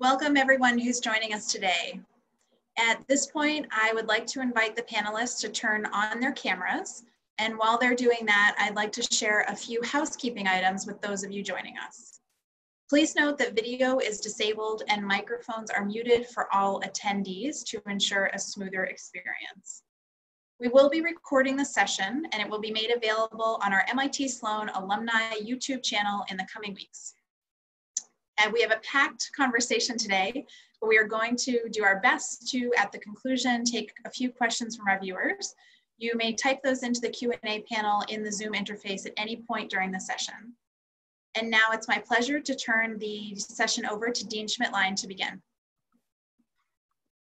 Welcome everyone who's joining us today. At this point, I would like to invite the panelists to turn on their cameras. And while they're doing that, I'd like to share a few housekeeping items with those of you joining us. Please note that video is disabled and microphones are muted for all attendees to ensure a smoother experience. We will be recording the session and it will be made available on our MIT Sloan alumni YouTube channel in the coming weeks. And we have a packed conversation today, but we are going to do our best to, at the conclusion, take a few questions from our viewers. You may type those into the Q&A panel in the Zoom interface at any point during the session. And now it's my pleasure to turn the session over to Dean Schmittlein to begin.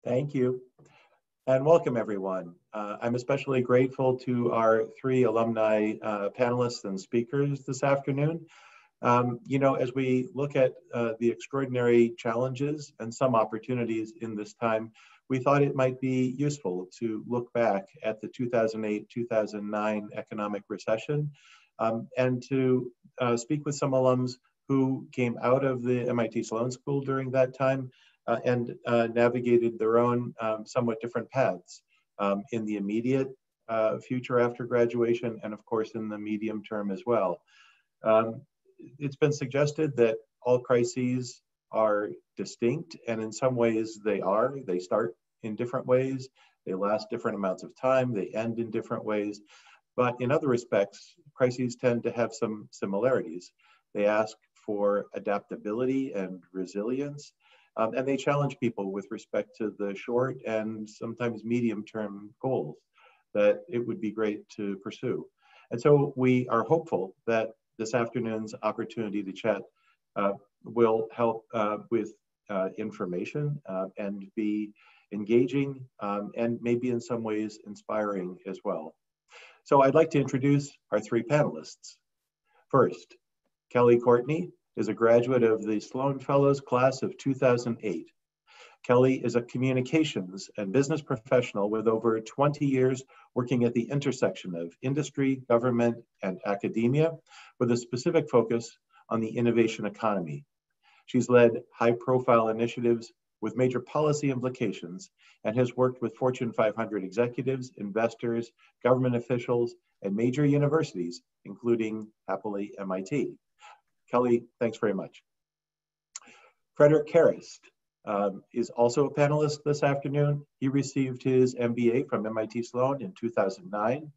Thank you. And welcome everyone. Uh, I'm especially grateful to our three alumni uh, panelists and speakers this afternoon. Um, you know, as we look at uh, the extraordinary challenges and some opportunities in this time, we thought it might be useful to look back at the 2008-2009 economic recession um, and to uh, speak with some alums who came out of the MIT Sloan School during that time uh, and uh, navigated their own um, somewhat different paths um, in the immediate uh, future after graduation and of course in the medium term as well. Um, it's been suggested that all crises are distinct, and in some ways they are. They start in different ways, they last different amounts of time, they end in different ways. But in other respects, crises tend to have some similarities. They ask for adaptability and resilience, um, and they challenge people with respect to the short and sometimes medium term goals that it would be great to pursue. And so we are hopeful that this afternoon's opportunity to chat uh, will help uh, with uh, information uh, and be engaging um, and maybe in some ways inspiring as well. So I'd like to introduce our three panelists. First, Kelly Courtney is a graduate of the Sloan Fellows class of 2008. Kelly is a communications and business professional with over 20 years working at the intersection of industry, government, and academia with a specific focus on the innovation economy. She's led high profile initiatives with major policy implications and has worked with Fortune 500 executives, investors, government officials, and major universities, including happily MIT. Kelly, thanks very much. Frederick Kerrest um, is also a panelist this afternoon. He received his MBA from MIT Sloan in 2009.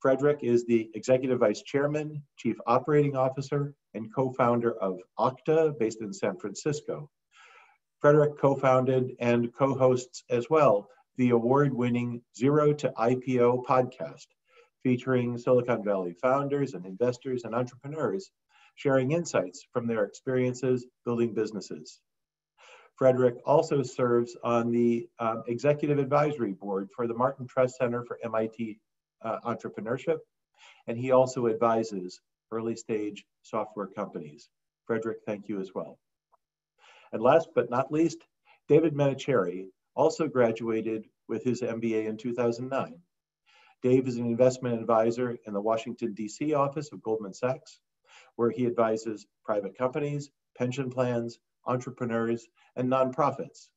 Frederick is the Executive Vice Chairman, Chief Operating Officer, and co-founder of Okta, based in San Francisco. Frederick co-founded and co-hosts as well the award-winning Zero to IPO podcast, featuring Silicon Valley founders and investors and entrepreneurs sharing insights from their experiences building businesses. Frederick also serves on the um, Executive Advisory Board for the Martin Trust Center for MIT uh, Entrepreneurship, and he also advises early stage software companies. Frederick, thank you as well. And last but not least, David Menachery also graduated with his MBA in 2009. Dave is an investment advisor in the Washington, D.C. office of Goldman Sachs, where he advises private companies, pension plans, entrepreneurs, and nonprofits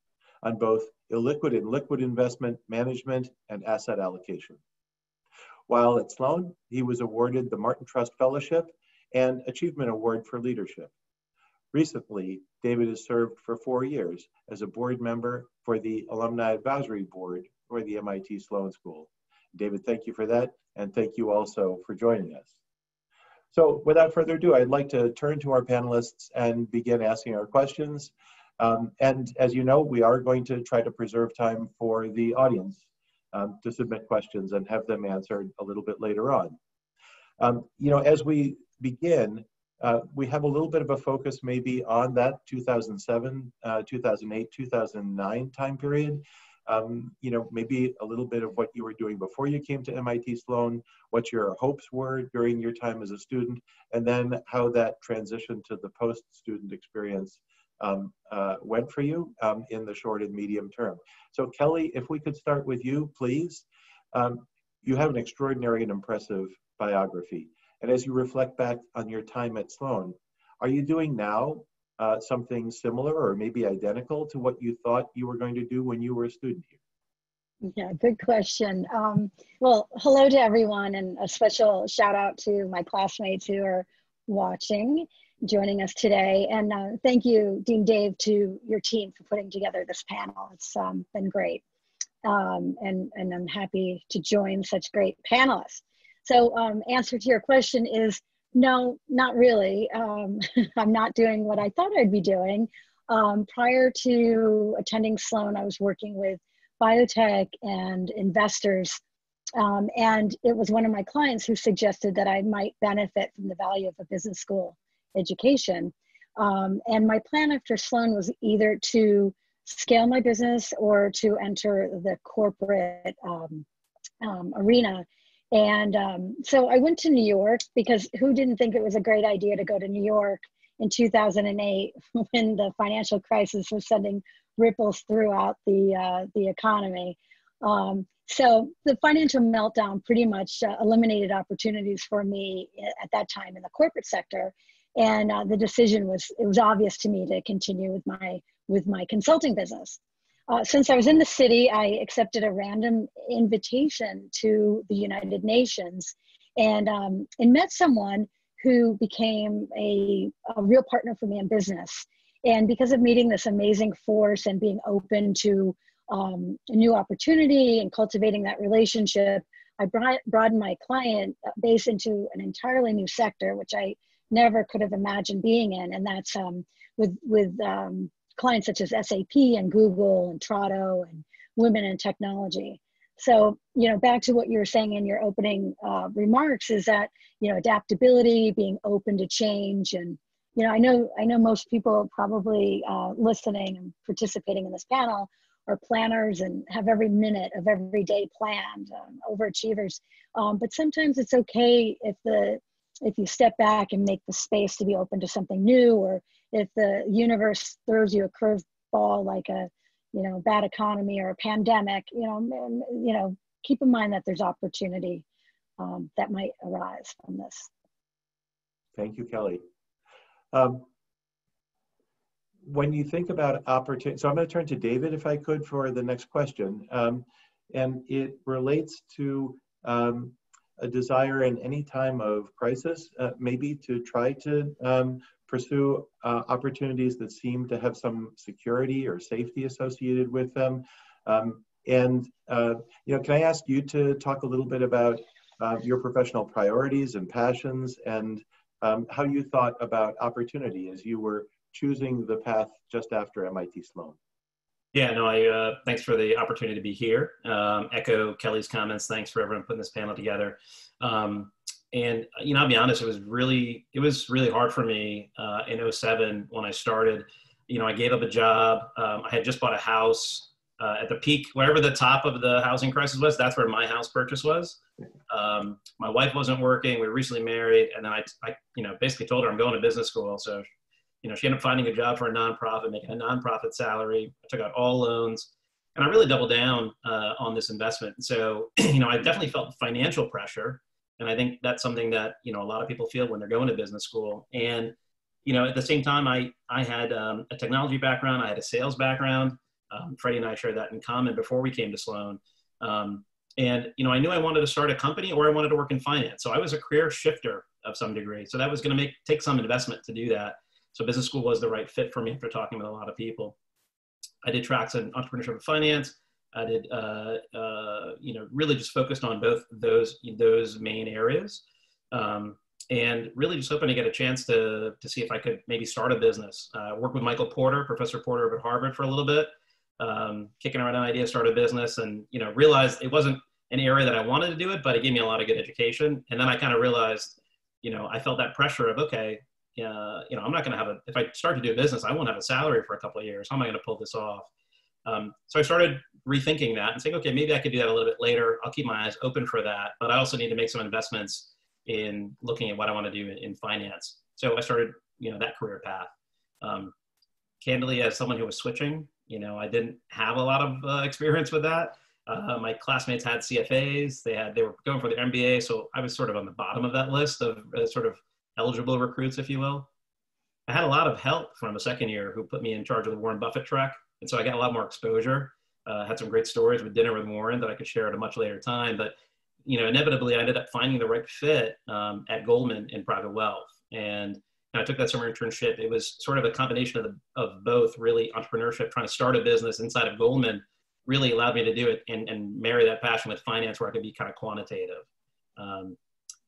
on both illiquid and liquid investment management and asset allocation. While at Sloan, he was awarded the Martin Trust Fellowship and Achievement Award for Leadership. Recently, David has served for four years as a board member for the Alumni Advisory Board for the MIT Sloan School. David, thank you for that, and thank you also for joining us. So without further ado, I'd like to turn to our panelists and begin asking our questions. Um, and as you know, we are going to try to preserve time for the audience um, to submit questions and have them answered a little bit later on. Um, you know, as we begin, uh, we have a little bit of a focus maybe on that 2007, uh, 2008, 2009 time period um, you know, maybe a little bit of what you were doing before you came to MIT Sloan, what your hopes were during your time as a student, and then how that transition to the post-student experience um, uh, went for you um, in the short and medium term. So Kelly, if we could start with you, please. Um, you have an extraordinary and impressive biography. And as you reflect back on your time at Sloan, are you doing now uh, something similar or maybe identical to what you thought you were going to do when you were a student here? Yeah, good question. Um, well, hello to everyone, and a special shout out to my classmates who are watching, joining us today. And uh, thank you, Dean Dave, to your team for putting together this panel. It's um, been great. Um, and, and I'm happy to join such great panelists. So, um, answer to your question is no, not really. Um, I'm not doing what I thought I'd be doing. Um, prior to attending Sloan, I was working with biotech and investors. Um, and it was one of my clients who suggested that I might benefit from the value of a business school education. Um, and my plan after Sloan was either to scale my business or to enter the corporate um, um, arena and um, so I went to New York because who didn't think it was a great idea to go to New York in 2008 when the financial crisis was sending ripples throughout the, uh, the economy. Um, so the financial meltdown pretty much uh, eliminated opportunities for me at that time in the corporate sector. And uh, the decision was, it was obvious to me to continue with my, with my consulting business. Uh, since I was in the city, I accepted a random invitation to the United Nations and, um, and met someone who became a, a real partner for me in business. And because of meeting this amazing force and being open to um, a new opportunity and cultivating that relationship, I broadened my client base into an entirely new sector, which I never could have imagined being in. And that's um, with, with um, clients such as SAP and Google and Trado and Women in Technology. So, you know, back to what you were saying in your opening uh, remarks is that, you know, adaptability, being open to change. And, you know, I know, I know most people probably uh, listening and participating in this panel are planners and have every minute of every day planned, um, overachievers. Um, but sometimes it's okay if the, if you step back and make the space to be open to something new or if the universe throws you a curveball like a you know bad economy or a pandemic you know you know keep in mind that there's opportunity um, that might arise from this. Thank you kelly. Um, when you think about opportunity so i'm going to turn to david if i could for the next question. Um, and it relates to um, a desire in any time of crisis, uh, maybe to try to um, pursue uh, opportunities that seem to have some security or safety associated with them. Um, and, uh, you know, can I ask you to talk a little bit about uh, your professional priorities and passions and um, how you thought about opportunity as you were choosing the path just after MIT Sloan? Yeah, no, I uh, thanks for the opportunity to be here. Um, echo Kelly's comments. Thanks for everyone putting this panel together. Um, and you know, I'll be honest, it was really it was really hard for me uh, in 07 when I started. You know, I gave up a job. Um, I had just bought a house uh, at the peak, wherever the top of the housing crisis was. That's where my house purchase was. Um, my wife wasn't working. We were recently married, and then I, I, you know, basically told her I'm going to business school. So you know, she ended up finding a job for a nonprofit, making a nonprofit salary. I took out all loans, and I really doubled down uh, on this investment. So, you know, I definitely felt financial pressure, and I think that's something that you know a lot of people feel when they're going to business school. And you know, at the same time, I I had um, a technology background, I had a sales background. Um, Freddie and I shared that in common before we came to Sloan. Um, and you know, I knew I wanted to start a company or I wanted to work in finance. So I was a career shifter of some degree. So that was going to make take some investment to do that. So business school was the right fit for me after talking with a lot of people. I did tracks in entrepreneurship and finance. I did, uh, uh, you know, really just focused on both those those main areas, um, and really just hoping to get a chance to to see if I could maybe start a business. Uh, work with Michael Porter, Professor Porter at Harvard, for a little bit, um, kicking around an idea, start a business, and you know, realized it wasn't an area that I wanted to do it, but it gave me a lot of good education. And then I kind of realized, you know, I felt that pressure of okay, uh, you know, I'm not going to have a, if I start to do a business, I won't have a salary for a couple of years. How am I going to pull this off? Um, so I started rethinking that and saying, okay, maybe I could do that a little bit later. I'll keep my eyes open for that. But I also need to make some investments in looking at what I want to do in, in finance. So I started, you know, that career path. Um, candidly, as someone who was switching, you know, I didn't have a lot of uh, experience with that. Uh, my classmates had CFAs. They had they were going for their MBA, so I was sort of on the bottom of that list of uh, sort of eligible recruits, if you will. I had a lot of help from a second year who put me in charge of the Warren Buffett track. And so I got a lot more exposure. Uh, had some great stories with dinner with Warren that I could share at a much later time. But, you know, inevitably I ended up finding the right fit um, at Goldman in private wealth. And I took that summer internship. It was sort of a combination of, the, of both really entrepreneurship, trying to start a business inside of Goldman really allowed me to do it and, and marry that passion with finance where I could be kind of quantitative. Um,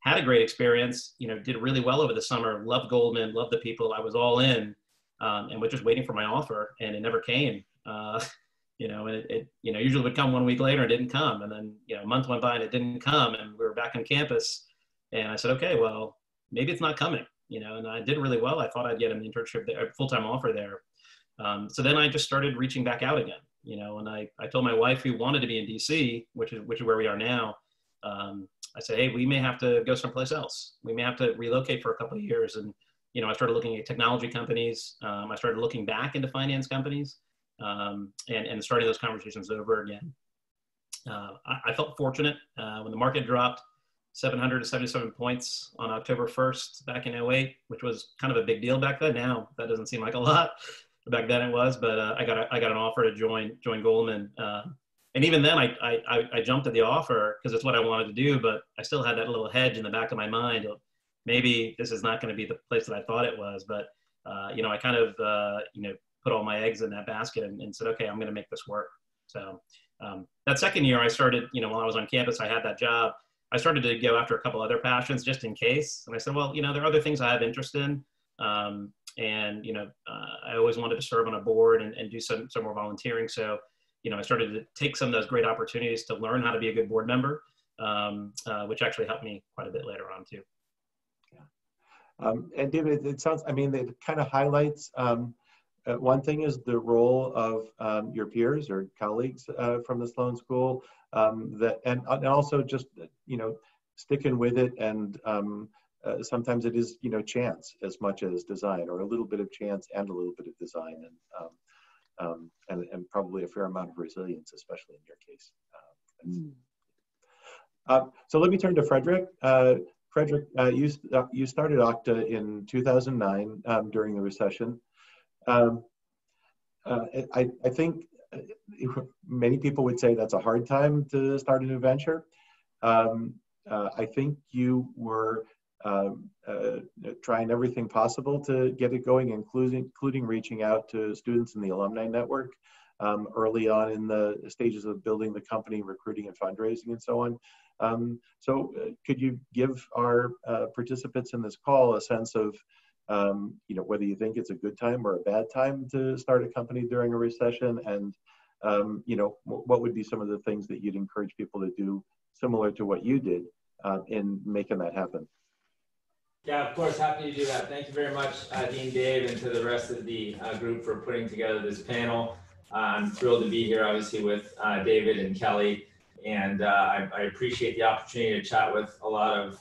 had a great experience, you know, did really well over the summer, loved Goldman, loved the people. I was all in um, and was just waiting for my offer and it never came. Uh, you know, and it, it, you know, usually would come one week later and it didn't come. And then, you know, a month went by and it didn't come and we were back on campus. And I said, okay, well, maybe it's not coming, you know, and I did really well. I thought I'd get an internship, there, full-time offer there. Um, so then I just started reaching back out again, you know, and I, I told my wife who wanted to be in DC, which is, which is where we are now. Um, I said, hey, we may have to go someplace else. We may have to relocate for a couple of years. And, you know, I started looking at technology companies. Um, I started looking back into finance companies um, and, and starting those conversations over again. Uh, I, I, felt fortunate uh, when the market dropped 777 points on October 1st back in 08, which was kind of a big deal back then. Now that doesn't seem like a lot. Back then it was, but uh, I got a, I got an offer to join join Goldman, uh, and even then I, I I jumped at the offer because it's what I wanted to do. But I still had that little hedge in the back of my mind. Maybe this is not going to be the place that I thought it was, but uh, you know I kind of uh, you know put all my eggs in that basket and, and said, okay, I'm going to make this work. So um, that second year, I started, you know, while I was on campus, I had that job. I started to go after a couple other passions just in case. And I said, well, you know, there are other things I have interest in. Um, and, you know, uh, I always wanted to serve on a board and, and do some, some more volunteering. So, you know, I started to take some of those great opportunities to learn how to be a good board member, um, uh, which actually helped me quite a bit later on too. Um, and David, it sounds, I mean, it kind of highlights um, uh, one thing is the role of um, your peers or colleagues uh, from the Sloan School, um, that and, and also just you know sticking with it, and um, uh, sometimes it is you know chance as much as design, or a little bit of chance and a little bit of design, and um, um, and, and probably a fair amount of resilience, especially in your case. Mm. Uh, so let me turn to Frederick. Uh, Frederick, uh, you, you started Okta in 2009 um, during the recession. Um, uh, I, I think uh, many people would say that's a hard time to start a new venture. Um, uh, I think you were um, uh, trying everything possible to get it going, including, including reaching out to students in the alumni network um, early on in the stages of building the company, recruiting and fundraising and so on. Um, so uh, could you give our uh, participants in this call a sense of um, you know, whether you think it's a good time or a bad time to start a company during a recession, and um, you know, what would be some of the things that you'd encourage people to do similar to what you did uh, in making that happen? Yeah, of course, happy to do that. Thank you very much, uh, Dean Dave, and to the rest of the uh, group for putting together this panel. Uh, I'm thrilled to be here, obviously, with uh, David and Kelly, and uh, I, I, appreciate the opportunity to chat with a lot of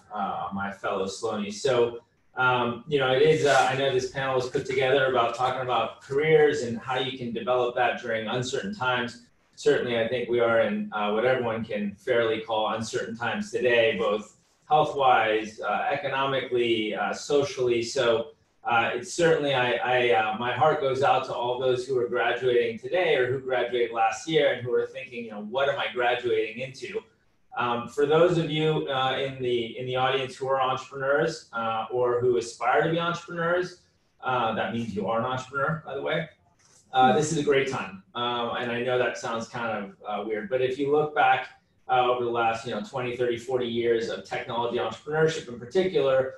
my fellow Sloanies. So, um, you know, it is, uh, I know this panel was put together about talking about careers and how you can develop that during uncertain times. Certainly, I think we are in uh, what everyone can fairly call uncertain times today, both health wise, uh, economically, uh, socially. So, uh, it's certainly, I, I uh, my heart goes out to all those who are graduating today or who graduated last year and who are thinking, you know, what am I graduating into? Um, for those of you uh, in the in the audience who are entrepreneurs uh, or who aspire to be entrepreneurs, uh, that means you are an entrepreneur, by the way. Uh, this is a great time, um, and I know that sounds kind of uh, weird, but if you look back uh, over the last you know 20, 30, 40 years of technology entrepreneurship in particular,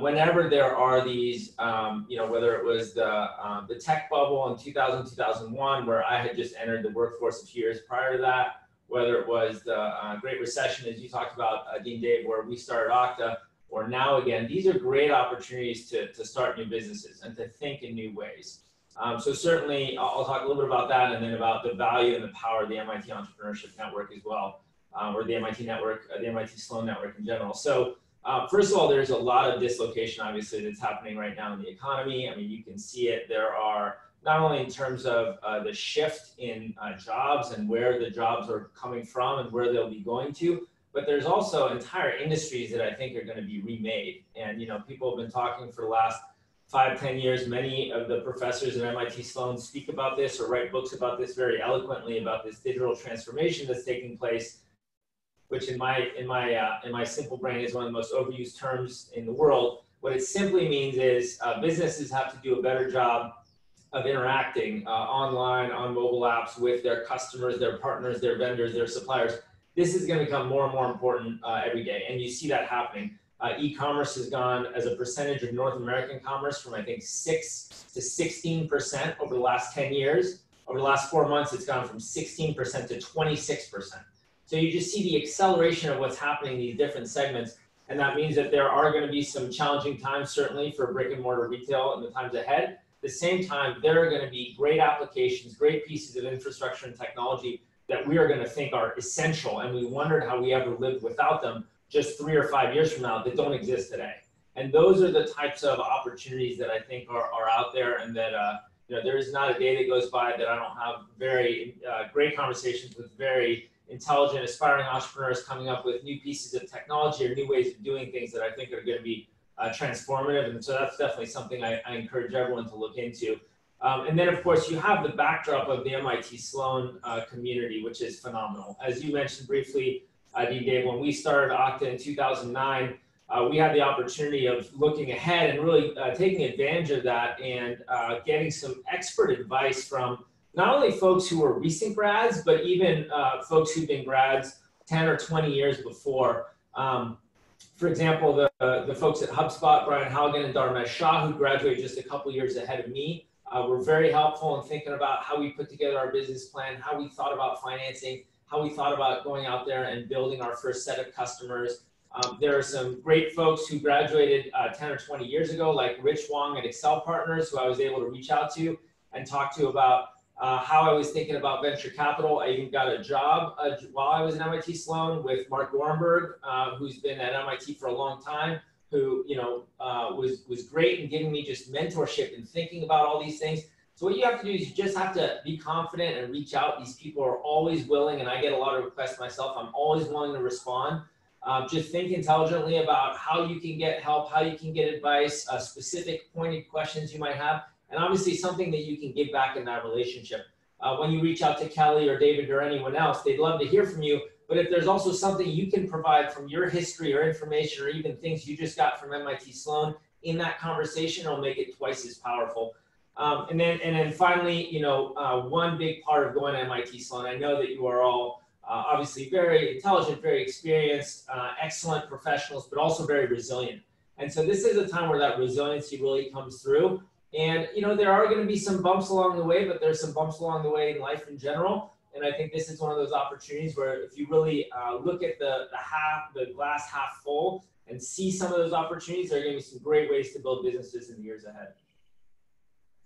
whenever there are these, um, you know, whether it was the the tech bubble in 2000, 2001, where I had just entered the workforce a few years prior to that whether it was the uh, Great Recession, as you talked about, uh, Dean Dave, where we started Okta, or now again, these are great opportunities to, to start new businesses and to think in new ways. Um, so certainly, I'll, talk a little bit about that and then about the value and the power of the MIT Entrepreneurship Network as well, um, or the MIT Network, uh, the MIT Sloan Network in general. So uh, first of all, there's a lot of dislocation, obviously, that's happening right now in the economy. I mean, you can see it. There are not only in terms of uh, the shift in uh, jobs and where the jobs are coming from and where they'll be going to, but there's also entire industries that I think are going to be remade. And you know, people have been talking for the last five, ten years. Many of the professors at MIT Sloan speak about this or write books about this very eloquently about this digital transformation that's taking place, which in my in my uh, in my simple brain is one of the most overused terms in the world. What it simply means is uh, businesses have to do a better job of interacting uh, online on mobile apps with their customers, their partners, their vendors, their suppliers. This is going to become more and more important uh, every day, and you see that happening. Uh, e-commerce has gone as a percentage of North American commerce from I think six to 16 percent over the last 10 years. Over the last four months, it's gone from 16 percent to 26 percent. So you just see the acceleration of what's happening in these different segments, and that means that there are going to be some challenging times certainly for brick and mortar retail in the times ahead. At the same time, there are going to be great applications, great pieces of infrastructure and technology that we are going to think are essential, and we wondered how we ever lived without them just three or five years from now that don't exist today. And those are the types of opportunities that I think are, are out there and that, uh, you know, there is not a day that goes by that I don't have very uh, great conversations with very intelligent, aspiring entrepreneurs coming up with new pieces of technology or new ways of doing things that I think are going to be uh, transformative. And so that's definitely something I, I encourage everyone to look into. Um, and then, of course, you have the backdrop of the MIT Sloan uh, community, which is phenomenal. As you mentioned briefly, uh, Dean Dave, when we started Okta in 2009, uh, we had the opportunity of looking ahead and really uh, taking advantage of that and uh, getting some expert advice from not only folks who were recent grads, but even uh, folks who've been grads 10 or 20 years before. Um, for example, the, the folks at HubSpot, Brian Halligan and Dharmesh Shah, who graduated just a couple years ahead of me, uh, were very helpful in thinking about how we put together our business plan, how we thought about financing, how we thought about going out there and building our first set of customers. Um, there are some great folks who graduated uh, 10 or 20 years ago, like Rich Wong at Accel Partners, who I was able to reach out to and talk to about uh, how I was thinking about venture capital. I even got a job uh, while I was at MIT Sloan with Mark Gorenberg, uh, who's been at MIT for a long time, who you know uh, was was great in giving me just mentorship and thinking about all these things. So what you have to do is you just have to be confident and reach out. These people are always willing, and I get a lot of requests myself. I'm always willing to respond. Uh, just think intelligently about how you can get help, how you can get advice, uh, specific pointed questions you might have, and obviously something that you can give back in that relationship. Uh, when you reach out to Kelly or David or anyone else, they'd love to hear from you. But if there's also something you can provide from your history or information or even things you just got from MIT Sloan in that conversation, it'll make it twice as powerful. Um, and then, and then finally, you know, uh, one big part of going to MIT Sloan, I know that you are all uh, obviously very intelligent, very experienced, uh, excellent professionals, but also very resilient. And so this is a time where that resiliency really comes through. And you know, there are going to be some bumps along the way, but there's some bumps along the way in life in general. And I think this is one of those opportunities where if you really uh, look at the the half, the glass half full, and see some of those opportunities, there are going to be some great ways to build businesses in the years ahead.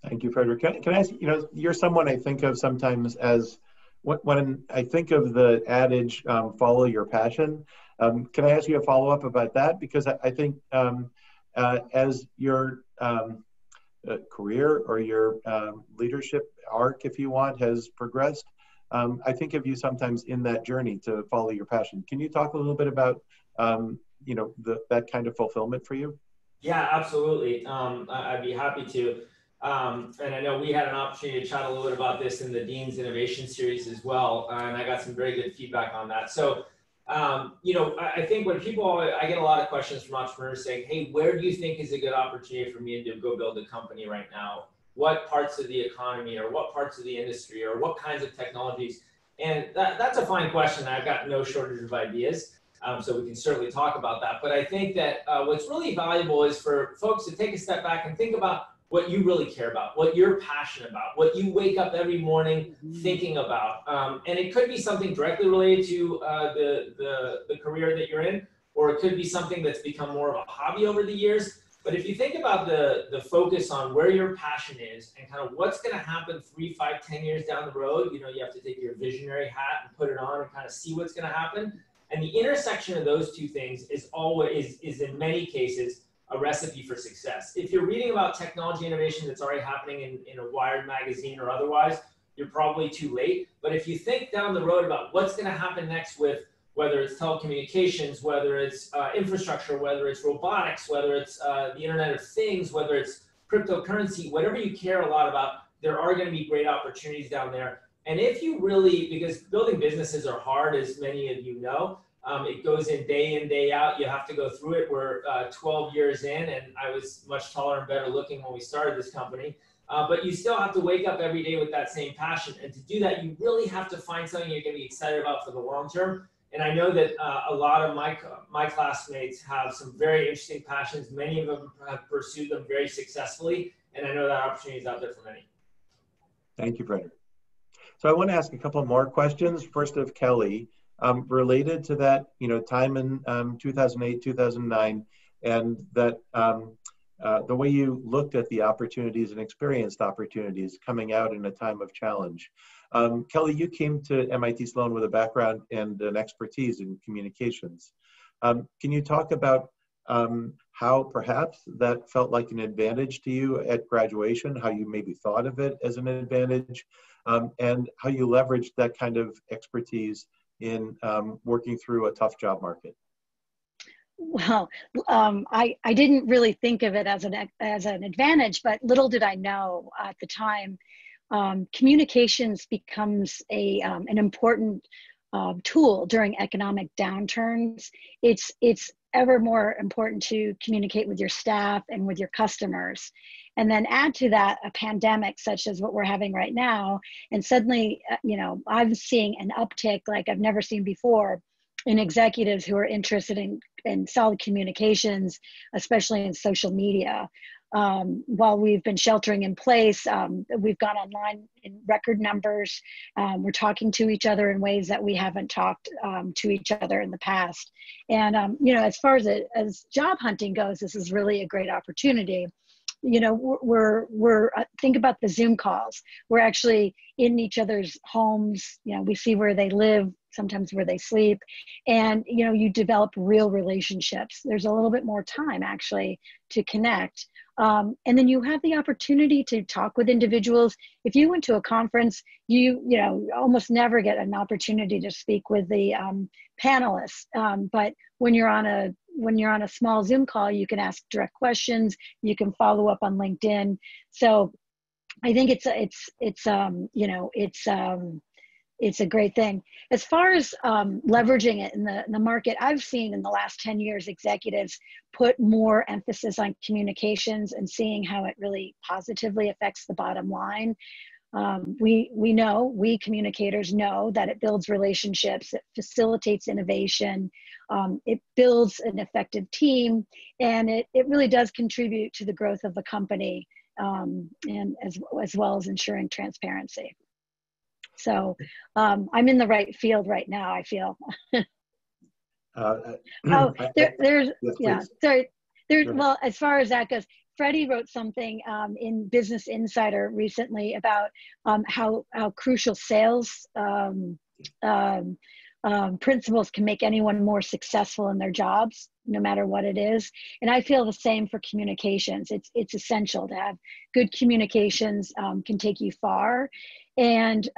Thank you, Frederick. Can, can I ask, you know, you're someone I think of sometimes as when, I think of the adage, um, follow your passion, um, can I ask you a follow up about that? Because I, I think um, uh, as your um, uh, career or your um, leadership arc, if you want, has progressed, um, I think of you sometimes in that journey to follow your passion. Can you talk a little bit about, you know, the, that kind of fulfillment for you? Yeah, absolutely. I'd be happy to. Um, and I know we had an opportunity to chat a little bit about this in the Dean's Innovation Series as well, and I got some very good feedback on that. So, um, you know, I, I, think when people, I get a lot of questions from entrepreneurs saying, hey, where do you think is a good opportunity for me to go build a company right now? What parts of the economy or what parts of the industry or what kinds of technologies? And that, that's a fine question. I've got no shortage of ideas. Um, so we can certainly talk about that. But I think that uh, what's really valuable is for folks to take a step back and think about what you really care about, what you're passionate about, what you wake up every morning mm-hmm. thinking about. Um, and it could be something directly related to uh, the, the, the career that you're in, or it could be something that's become more of a hobby over the years. But if you think about the, the focus on where your passion is and kind of what's going to happen three, five, ten years down the road, you know, you have to take your visionary hat and put it on and kind of see what's going to happen. And the intersection of those two things is always, is in many cases, a recipe for success. If you're reading about technology innovation that's already happening in, in a Wired magazine or otherwise, you're probably too late. But if you think down the road about what's going to happen next with whether it's telecommunications, whether it's uh, infrastructure, whether it's robotics, whether it's uh, the Internet of Things, whether it's cryptocurrency, whatever you care a lot about, there are going to be great opportunities down there. And if you really, because building businesses are hard, as many of you know, um, it goes in day in, day out. You have to go through it. We're uh, 12 years in, and I was much taller and better looking when we started this company. Uh, but you still have to wake up every day with that same passion. And to do that, you really have to find something you're going to be excited about for the long term. And I know that uh, a lot of my, my classmates have some very interesting passions. Many of them have pursued them very successfully. And I know that opportunity is out there for many. Thank you, Frederick. So I want to ask a couple more questions. First of Kelly, um, related to that, you know, time in um, 2008, 2009, and that um, uh, the way you looked at the opportunities and experienced opportunities coming out in a time of challenge. Um, Kelly, you came to MIT Sloan with a background and an expertise in communications. Um, can you talk about um, how perhaps that felt like an advantage to you at graduation, how you maybe thought of it as an advantage, and how you leveraged that kind of expertise in um, working through a tough job market? Well, um, I, I didn't really think of it as an, as an advantage, but little did I know at the time, um, communications becomes a, um, an important uh, tool during economic downturns. It's, it's ever more important to communicate with your staff and with your customers. And then add to that a pandemic such as what we're having right now. And suddenly, uh, you know, I'm seeing an uptick like I've never seen before in executives who are interested in, in solid communications, especially in social media. Um, while we've been sheltering in place, um, we've gone online in record numbers. Um, we're talking to each other in ways that we haven't talked um, to each other in the past. And um, you know, as far as it, as job hunting goes, this is really a great opportunity you know we're we're uh, think about the zoom calls. We're actually in each other's homes. You know we see where they live sometimes where they sleep. And you know you develop real relationships. There's a little bit more time actually to connect. Um, and then you have the opportunity to talk with individuals. If you went to a conference you you know almost never get an opportunity to speak with the um, panelists. Um, but when you're on a when you're on a small zoom call you can ask direct questions you can follow up on linkedin so i think it's it's it's um you know it's um it's a great thing. As far as um, leveraging it in the, in the market, I've seen in the last 10 years executives put more emphasis on communications and seeing how it really positively affects the bottom line. Um, we, we know, we communicators know that it builds relationships, it facilitates innovation, um, it builds an effective team, and it, it really does contribute to the growth of the company um, and as, as well as ensuring transparency. So um, I'm in the right field right now, I feel. uh, oh, there, there's, yes, yeah, sorry. There, well, as far as that goes, Freddie wrote something um, in Business Insider recently about um, how, how crucial sales um, um, um, principles can make anyone more successful in their jobs, no matter what it is. And I feel the same for communications. It's it's essential to have good communications. Um, can take you far, and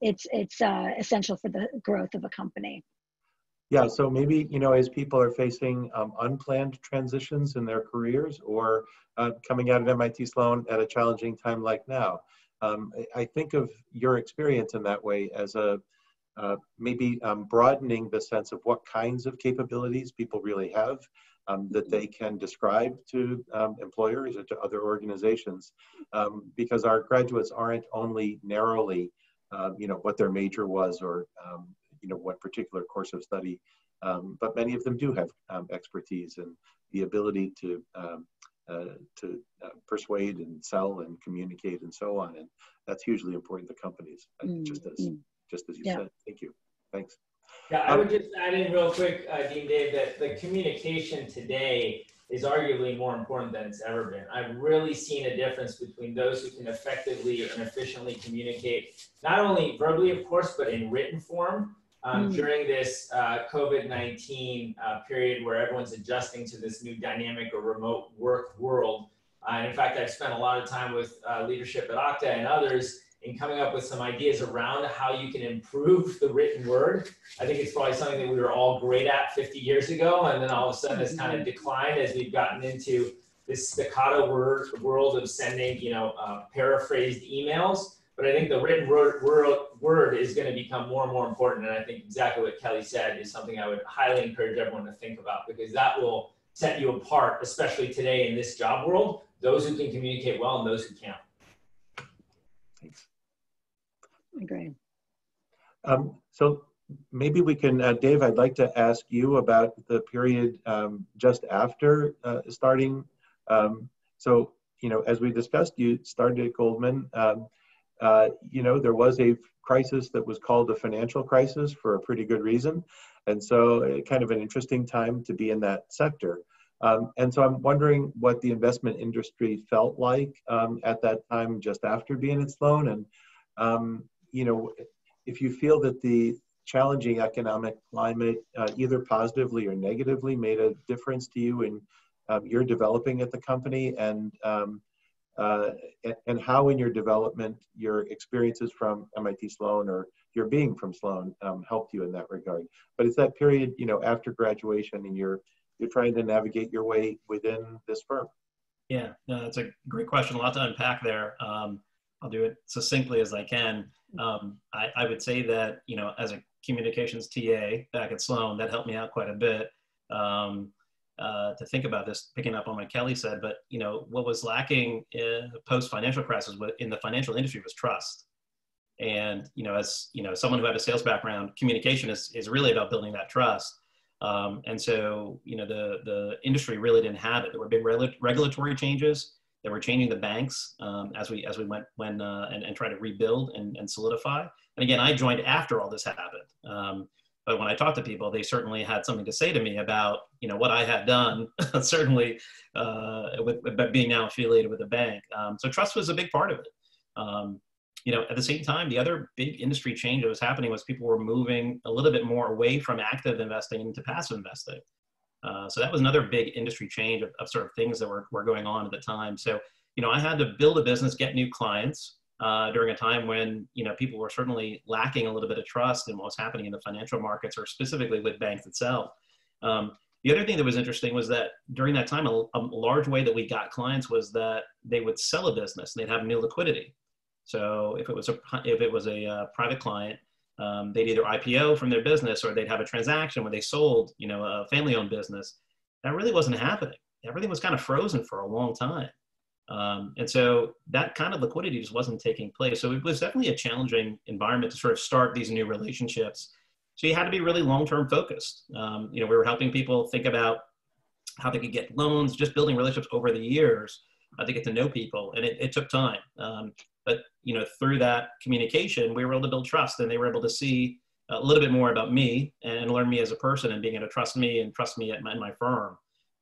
it's it's uh, essential for the growth of a company. Yeah, so maybe you know as people are facing um, unplanned transitions in their careers or uh, coming out of MIT Sloan at a challenging time like now, um, I think of your experience in that way as a uh, maybe um, broadening the sense of what kinds of capabilities people really have um, that they can describe to um, employers or to other organizations um, because our graduates aren't only narrowly um, you know what their major was or um, you know what particular course of study um, but many of them do have expertise and the ability to uh, to uh, persuade and sell and communicate and so on and that's hugely important to companies mm, just as just as you yeah. said thank you thanks yeah, I would just add in real quick, uh, Dean Dave, that the communication today is arguably more important than it's ever been. I've really seen a difference between those who can effectively and efficiently communicate, not only verbally, of course, but in written form. Um, mm. During this uh, COVID 19 uh, period where everyone's adjusting to this new dynamic or remote work world. Uh, and in fact, I've spent a lot of time with uh, leadership at Okta and others in coming up with some ideas around how you can improve the written word. I think it's probably something that we were all great at 50 years ago, and then all of a sudden it's kind of mm-hmm. declined as we've gotten into this staccato word, world of sending, you know, uh, paraphrased emails. But I think the written word, word, word is going to become more and more important. And I think exactly what Kelly said is something I would highly encourage everyone to think about because that will set you apart, especially today in this job world, those who can communicate well and those who can't. Thanks. Agree. Um, so maybe we can, uh, Dave, I'd like to ask you about the period um, just after uh, starting. Um, so, you know, as we discussed, you started at Goldman. Um, uh, you know, there was a crisis that was called a financial crisis for a pretty good reason. And so, uh, kind of an interesting time to be in that sector. Um, and so, I'm wondering what the investment industry felt like um, at that time, just after being at Sloan. And, um, you know, if you feel that the challenging economic climate, uh, either positively or negatively, made a difference to you in um, your developing at the company, and um, uh, and how in your development your experiences from MIT Sloan or your being from Sloan um, helped you in that regard. But it's that period, you know, after graduation, and you're you're trying to navigate your way within this firm. Yeah, no, that's a great question. A lot to unpack there. Um, I'll do it succinctly as I can. Um, I, I, would say that, you know, as a communications TA back at Sloan, that helped me out quite a bit um, uh, to think about this, picking up on what Kelly said. But, you know, what was lacking post financial crisis in the financial industry was trust. And, you know, as, you know, someone who had a sales background, communication is, is really about building that trust. Um, and so, you know, the, the industry really didn't have it. There were big regulatory changes that were changing the banks um, as we as we went when uh, and, and try to rebuild and, and solidify. And again, I joined after all this happened. Um, but when I talked to people, they certainly had something to say to me about you know what I had done. certainly, uh, with, with, being now affiliated with a bank. Um, so trust was a big part of it. Um, you know, at the same time, the other big industry change that was happening was people were moving a little bit more away from active investing into passive investing. Uh, so that was another big industry change of, of, sort of things that were, were going on at the time. So, you know, I had to build a business, get new clients uh, during a time when, you know, people were certainly lacking a little bit of trust in what was happening in the financial markets or specifically with banks itself. Um, the other thing that was interesting was that during that time, a, a, large way that we got clients was that they would sell a business and they'd have new liquidity. So if it was a, if it was a uh, private client, um, they'd either IPO from their business or they'd have a transaction where they sold, you know, a family-owned business. That really wasn't happening. Everything was kind of frozen for a long time. Um, and so that kind of liquidity just wasn't taking place. So it was definitely a challenging environment to sort of start these new relationships. So you had to be really long-term focused. Um, you know, we were helping people think about how they could get loans, just building relationships over the years uh, to get to know people, and it, it took time. Um, but you know, through that communication, we were able to build trust, and they were able to see a little bit more about me and learn me as a person, and being able to trust me and trust me at my, my firm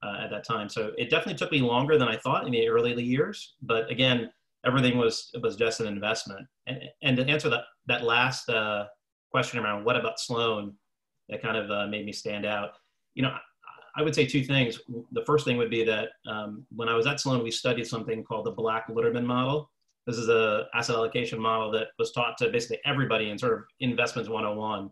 uh, at that time. So it definitely took me longer than I thought in the early years. But again, everything was was just an investment. And, and to answer that that last uh, question around what about Sloan, that kind of uh, made me stand out. You know, I would say two things. The first thing would be that um, when I was at Sloan, we studied something called the Black Litterman model, this is a asset allocation model that was taught to basically everybody in sort of investments 101.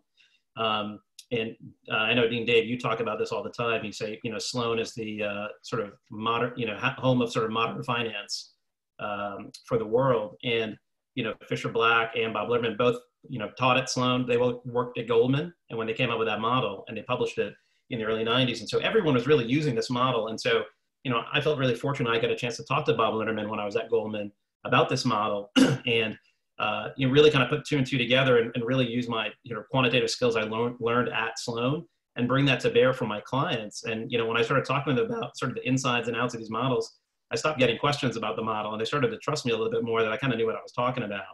Um, and uh, I know Dean Dave, you talk about this all the time. You say, you know, Sloan is the uh, sort of modern, you know, home of sort of modern finance um, for the world. And you know, Fisher Black and Bob Litterman both, you know, taught at Sloan. They both worked at Goldman, and when they came up with that model, and they published it in the early '90s, and so everyone was really using this model. And so, you know, I felt really fortunate. I got a chance to talk to Bob Litterman when I was at Goldman about this model and uh, you know, really kind of put two and two together and, and really use my you know quantitative skills I learned learned at Sloan and bring that to bear for my clients. And you know, when I started talking to them about sort of the insides and outs of these models, I stopped getting questions about the model, and they started to trust me a little bit more that I kind of knew what I was talking about.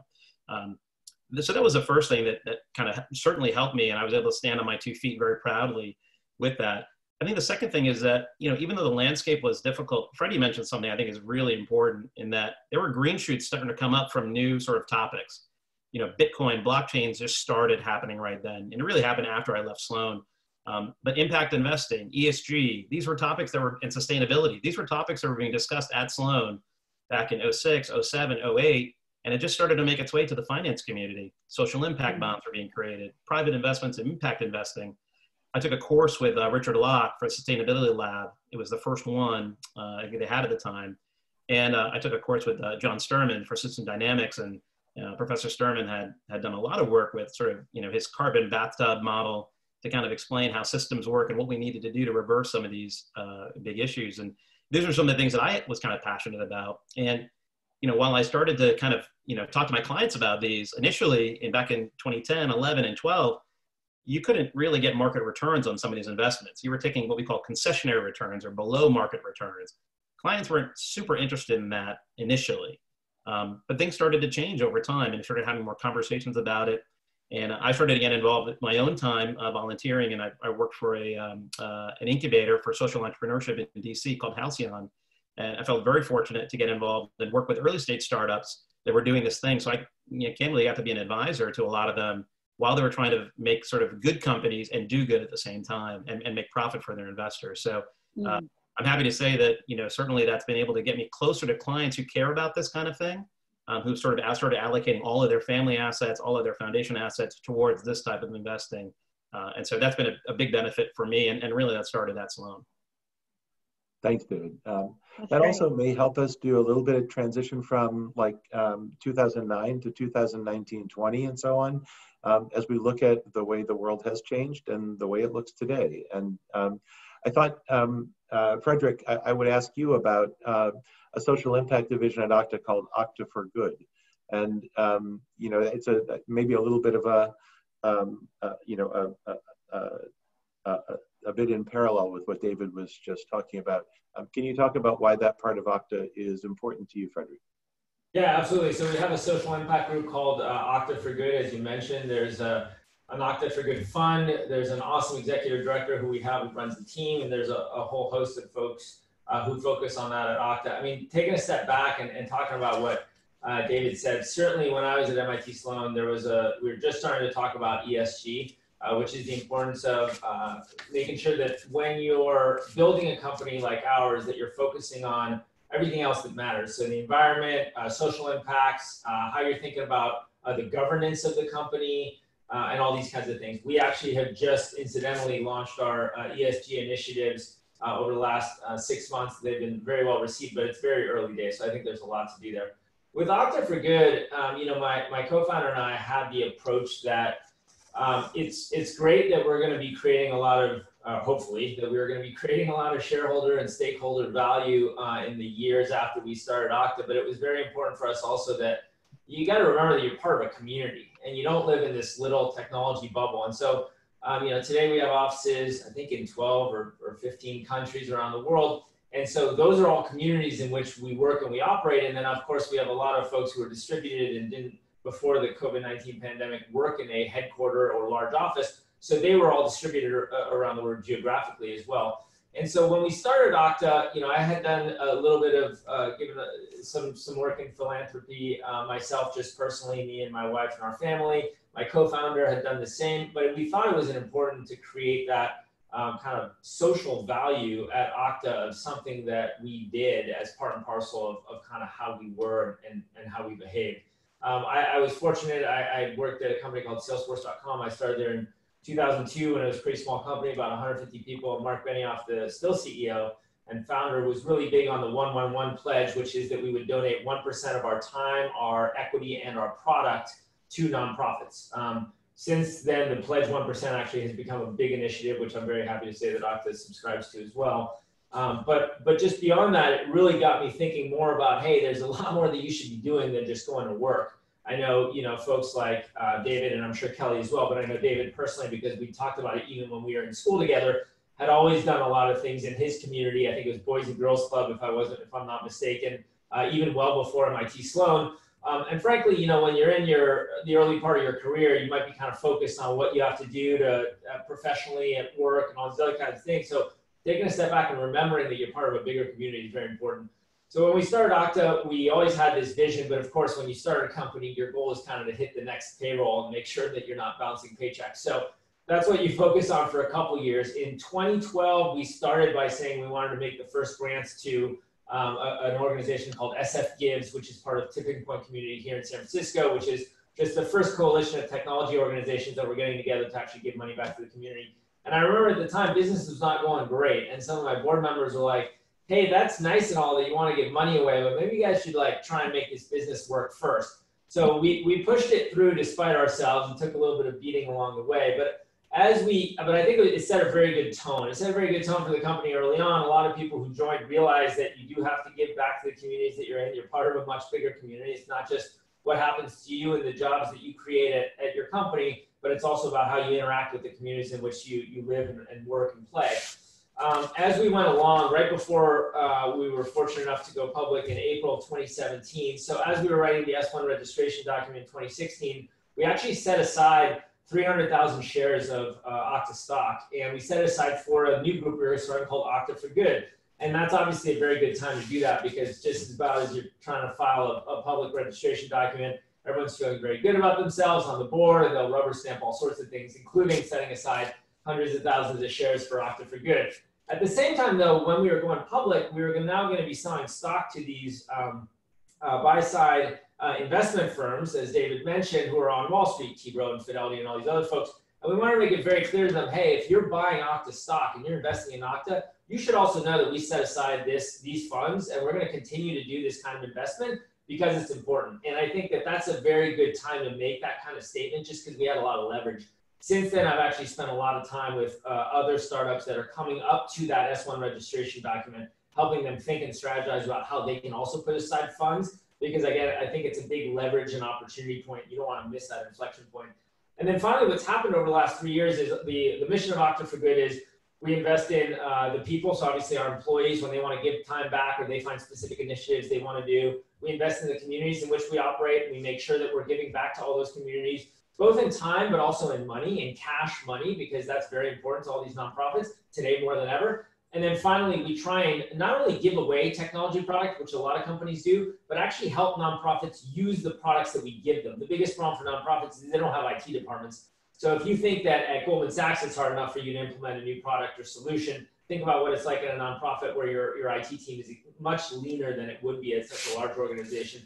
Um, so that was the first thing that that kind of certainly helped me, and I was able to stand on my two feet very proudly with that. I think the second thing is that, you know, even though the landscape was difficult, Freddie mentioned something I think is really important in that there were green shoots starting to come up from new sort of topics. You know, Bitcoin, blockchains just started happening right then. And it really happened after I left Sloan. Um, but impact investing, ESG, these were topics that were, and sustainability, these were topics that were being discussed at Sloan back in 06, 07, 08. And it just started to make its way to the finance community. Social impact bonds were being created, private investments in impact investing I took a course with uh, Richard Locke for a sustainability lab. It was the first one uh, they had at the time. And uh, I took a course with uh, John Sterman for system dynamics. And Professor Sterman had, had done a lot of work with sort of, you know, his carbon bathtub model to kind of explain how systems work and what we needed to do to reverse some of these uh, big issues. And these are some of the things that I was kind of passionate about. And, you know, while I started to kind of, you know, talk to my clients about these initially in back in 2010, 11, and 12, you couldn't really get market returns on some of these investments. You were taking what we call concessionary returns or below market returns. Clients weren't super interested in that initially. Um, but things started to change over time and started having more conversations about it. And I started to get involved with my own time uh, volunteering, and I, I, worked for a, um, uh, an incubator for social entrepreneurship in DC called Halcyon. And I felt very fortunate to get involved and work with early stage startups that were doing this thing. So I you know, candidly got to be an advisor to a lot of them while they were trying to make sort of good companies and do good at the same time and, and make profit for their investors. So uh, mm. I'm happy to say that, you know, certainly that's been able to get me closer to clients who care about this kind of thing, um, who sort of started allocating all of their family assets, all of their foundation assets towards this type of investing. Uh, and so that's been a, a, big benefit for me. And, and really that started at Sloan. Thanks, David. Um, that great. also may help us do a little bit of transition from like um, 2009 to 2019, 20 and so on um, as we look at the way the world has changed and the way it looks today. And um, I thought, um, uh, Frederick, I, I, would ask you about uh, a social impact division at Okta called Okta for Good. And, um, you know, it's a maybe a little bit of a, um, uh, you know, a, a, a, a, bit in parallel with what David was just talking about. Um, can you talk about why that part of Okta is important to you, Frederick? Yeah, absolutely. So we have a social impact group called uh, Okta for Good, as you mentioned. There's a, an Okta for Good fund. There's an awesome executive director who we have who runs the team, and there's a, a whole host of folks uh, who focus on that at Okta. I mean, taking a step back and, and talking about what uh, David said, certainly when I was at MIT Sloan, there was a, we were just starting to talk about ESG. Uh, which is the importance of uh, making sure that when you're building a company like ours, that you're focusing on everything else that matters. So the environment, uh, social impacts, uh, how you're thinking about uh, the governance of the company, uh, and all these kinds of things. We actually have just incidentally launched our ESG initiatives over the last six months. They've been very well received, but it's very early days. So I think there's a lot to do there. With Okta for Good, um, you know, my, my co-founder and I had the approach that um, it's, it's great that we're going to be creating a lot of uh, hopefully, that we are going to be creating a lot of shareholder and stakeholder value uh, in the years after we started Okta. But it was very important for us also that you got to remember that you're part of a community and you don't live in this little technology bubble. And so, um, you know, today we have offices, I think, in 12 or, or 15 countries around the world. And so those are all communities in which we work and we operate. And then, of course, we have a lot of folks who are distributed and didn't, before the COVID 19 pandemic, work in a headquarter or large office so they were all distributed uh, around the world geographically as well. And so when we started Okta, you know, I had done a little bit of uh, given a, uh, some some work in philanthropy uh, myself, just personally, me and my wife and our family. My co-founder had done the same, but we thought it was important to create that um, kind of social value at Okta of something that we did as part and parcel of, of kind of how we were and, and how we behaved. Um, I, I, was fortunate. I, I worked at a company called Salesforce.com. I started there in 2002 when it was a pretty small company, about 150 people. Marc Benioff, the still CEO and founder, was really big on the 111 pledge, which is that we would donate 1% of our time, our equity, and our product to nonprofits. Um, since then, the pledge 1% actually has become a big initiative, which I'm very happy to say that Okta subscribes to as well. Um, but but just beyond that, it really got me thinking more about hey, there's a lot more that you should be doing than just going to work. I know, you know, folks like uh, David, and I'm sure Kelly as well, but I know David personally because we talked about it even when we were in school together, had always done a lot of things in his community. I think it was Boys and Girls Club, if I wasn't, if I'm not mistaken, uh, even well before MIT Sloan. Um, and frankly, you know, when you're in your the early part of your career, you might be kind of focused on what you have to do to uh, professionally at work and all these other kinds of things. So taking a step back and remembering that you're part of a bigger community is very important. So when we started Okta, we always had this vision, but of course, when you start a company, your goal is kind of to hit the next payroll and make sure that you're not bouncing paychecks. So that's what you focus on for a couple years. In 2012, we started by saying we wanted to make the first grants to um, a, an organization called SF Gives, which is part of Tipping Point Community here in San Francisco, which is just the first coalition of technology organizations that we're getting together to actually give money back to the community. And I remember at the time, business was not going great. And some of my board members were like, hey, that's nice and all that you want to give money away, but maybe you guys should like try and make this business work first. So we, we pushed it through despite ourselves and took a little bit of beating along the way. But as we, but I think it set a very good tone. It set a very good tone for the company early on. A lot of people who joined realized that you do have to give back to the communities that you're in. You're part of a much bigger community. It's not just what happens to you and the jobs that you create at, at your company, but it's also about how you interact with the communities in which you, you live and, and work and play. Um, as we went along, right before uh, we were fortunate enough to go public in April 2017, so as we were writing the S1 registration document in 2016, we actually set aside 300,000 shares of uh, Okta stock, and we set aside for a new group we were starting called Okta for Good. And that's obviously a very good time to do that because just about as you're trying to file a, a public registration document, everyone's feeling very good about themselves on the board, and they'll rubber stamp all sorts of things, including setting aside hundreds of thousands of shares for Okta for Good. At the same time, though, when we were going public, we were now going to be selling stock to these um, uh, buy-side uh, investment firms, as David mentioned, who are on Wall Street, T. Rowe and Fidelity and all these other folks. And we want to make it very clear to them, hey, if you're buying Okta stock and you're investing in Okta, you should also know that we set aside this these funds and we're going to continue to do this kind of investment because it's important. And I think that that's a very good time to make that kind of statement just because we had a lot of leverage since then, I've actually spent a lot of time with uh, other startups that are coming up to that S1 registration document, helping them think and strategize about how they can also put aside funds. Because again, I think it's a big leverage and opportunity point. You don't want to miss that inflection point. And then finally, what's happened over the last three years is the, the mission of Okta for Good is we invest in uh, the people. So obviously our employees, when they want to give time back or they find specific initiatives they want to do, we invest in the communities in which we operate. We make sure that we're giving back to all those communities both in time, but also in money, in cash money, because that's very important to all these nonprofits today more than ever. And then finally, we try and not only give away technology product, which a lot of companies do, but actually help nonprofits use the products that we give them. The biggest problem for nonprofits is they don't have IT departments. So if you think that at Goldman Sachs it's hard enough for you to implement a new product or solution, think about what it's like in a nonprofit where your, your IT team is much leaner than it would be at such a large organization.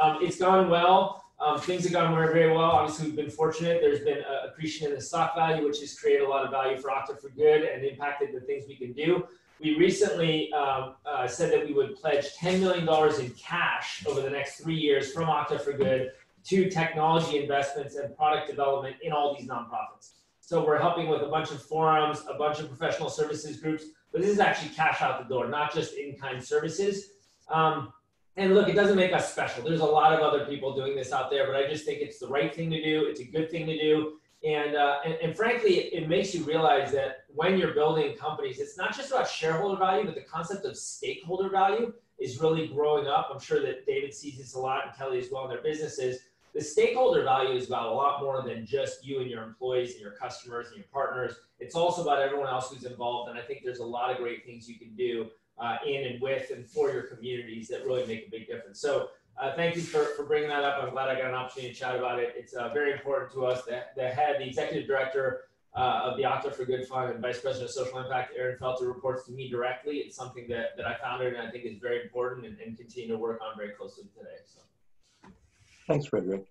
Um, it's gone well. Um, things have gone very, well. Obviously, we've been fortunate. There's been accretion in the stock value, which has created a lot of value for Okta for Good and impacted the things we can do. We recently um, uh, said that we would pledge $10 million in cash over the next three years from Okta for Good to technology investments and product development in all these nonprofits. So we're helping with a bunch of forums, a bunch of professional services groups, but this is actually cash out the door, not just in-kind services. Um, and look, it doesn't make us special. There's a lot of other people doing this out there, but I just think it's the right thing to do. It's a good thing to do. And, uh, and, and, frankly, it, it, makes you realize that when you're building companies, it's not just about shareholder value, but the concept of stakeholder value is really growing up. I'm sure that David sees this a lot and Kelly as well in their businesses. The stakeholder value is about a lot more than just you and your employees and your customers and your partners. It's also about everyone else who's involved. And I think there's a lot of great things you can do uh, in and with and for your communities that really make a big difference. So uh, thank you for, for bringing that up. I'm glad I got an opportunity to chat about it. It's uh, very important to us. The, the head, the executive director uh, of the Okta for Good Fund and vice president of social impact, Erin Felter, reports to me directly. It's something that, that I founded and I think is very important and, and continue to work on very closely today. So. Thanks, Frederick.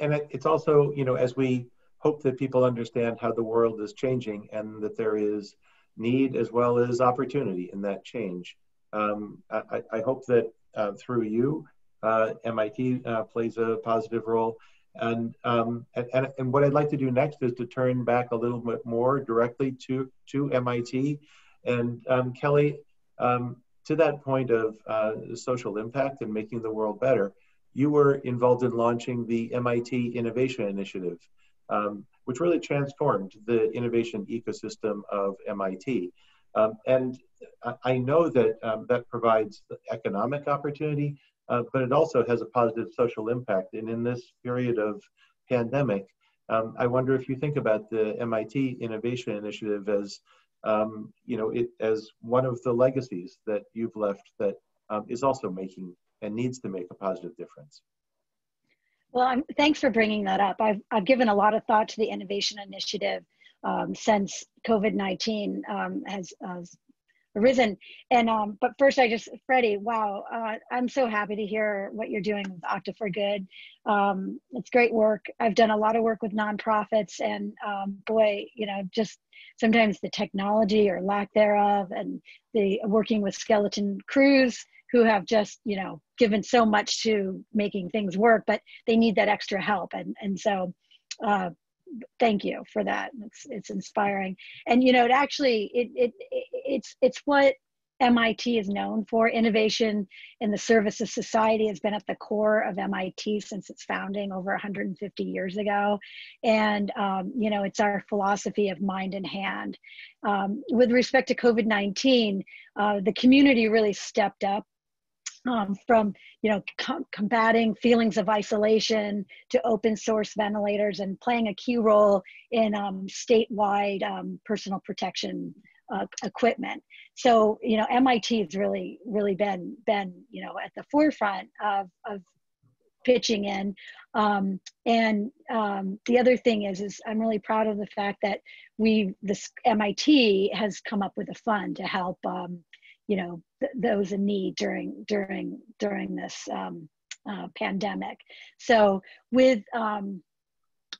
And it's also, you know, as we hope that people understand how the world is changing and that there is need as well as opportunity in that change. Um, I, I, hope that uh, through you, uh, MIT uh, plays a positive role. And, um, and, and what I'd like to do next is to turn back a little bit more directly to, to MIT. And um, Kelly, um, to that point of uh, social impact and making the world better, you were involved in launching the MIT Innovation Initiative. Um, which really transformed the innovation ecosystem of MIT. Um, and I know that um, that provides economic opportunity, uh, but it also has a positive social impact. And in this period of pandemic, um, I wonder if you think about the MIT Innovation Initiative as, um, you know, it as one of the legacies that you've left that um, is also making and needs to make a positive difference. Well, I'm, thanks for bringing that up. I've, I've given a lot of thought to the innovation initiative um, since COVID 19 um, has, has arisen. And um, but first, I just Freddie, wow, uh, I'm so happy to hear what you're doing with Okta for Good. Um, it's great work. I've done a lot of work with nonprofits, and um, boy, you know, just sometimes the technology or lack thereof, and the working with skeleton crews who have just you know given so much to making things work, but they need that extra help, and and so. Uh, thank you for that it's it's inspiring and you know it actually it, it, it it's it's what MIT is known for. Innovation in the service of society has been at the core of MIT since its founding over 150 years ago. And, um, you know, it's our philosophy of mind and hand. Um, with respect to COVID 19, uh, the community really stepped up um, from you know com- combating feelings of isolation to open source ventilators and playing a key role in um, statewide um, personal protection uh, equipment. So you know MIT has really really been been you know at the forefront of, of pitching in. Um, and um, the other thing is, is I'm really proud of the fact that we, this MIT has come up with a fund to help um, you know th- those in need during during during this um, uh, pandemic. So with um,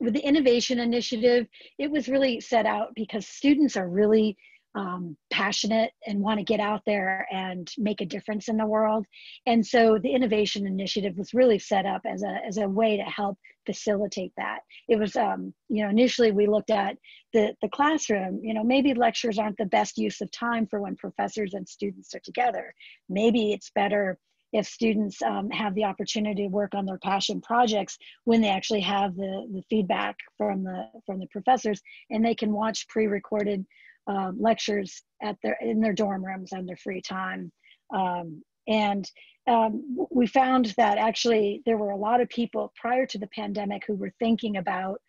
with the innovation initiative, it was really set out because students are really um, passionate and want to get out there and make a difference in the world. And so the innovation initiative was really set up as a, as a way to help facilitate that. It was, um, you know, initially we looked at the, the classroom, you know, maybe lectures aren't the best use of time for when professors and students are together. Maybe it's better if students um, have the opportunity to work on their passion projects when they actually have the, the feedback from the from the professors and they can watch pre-recorded um, lectures at their in their dorm rooms on their free time. Um, and um, we found that actually there were a lot of people prior to the pandemic who were thinking about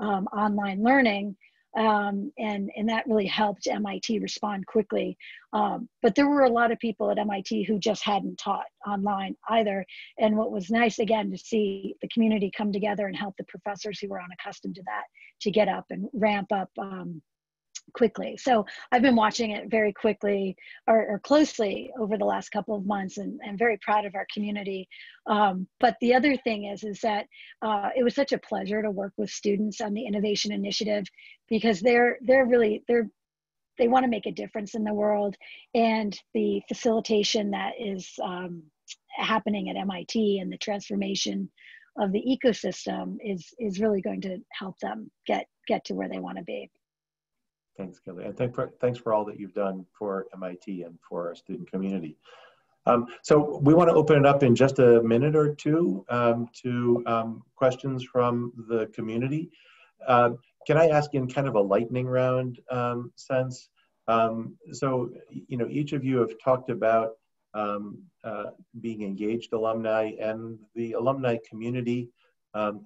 um, online learning. Um, and, and that really helped MIT respond quickly. Um, but there were a lot of people at MIT who just hadn't taught online either. And what was nice again to see the community come together and help the professors who were unaccustomed to that to get up and ramp up um, quickly. So I've been watching it very quickly or, or closely over the last couple of months, and I'm very proud of our community. Um, but the other thing is, is that uh, it was such a pleasure to work with students on the innovation initiative because they're they're really they're they want to make a difference in the world, and the facilitation that is um, happening at MIT and the transformation of the ecosystem is is really going to help them get get to where they want to be. Thanks, Kelly. And thank for, thanks for all that you've done for MIT and for our student community. Um, so we want to open it up in just a minute or two um, to um, questions from the community. Uh, can I ask in kind of a lightning round um, sense? Um, so, you know, each of you have talked about uh, being engaged alumni and the alumni community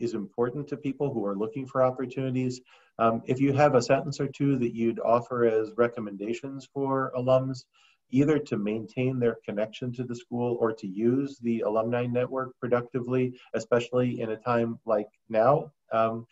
is important to people who are looking for opportunities. Um, if you have a sentence or two that you'd offer as recommendations for alums, either to maintain their connection to the school or to use the alumni network productively, especially in a time like now. Um,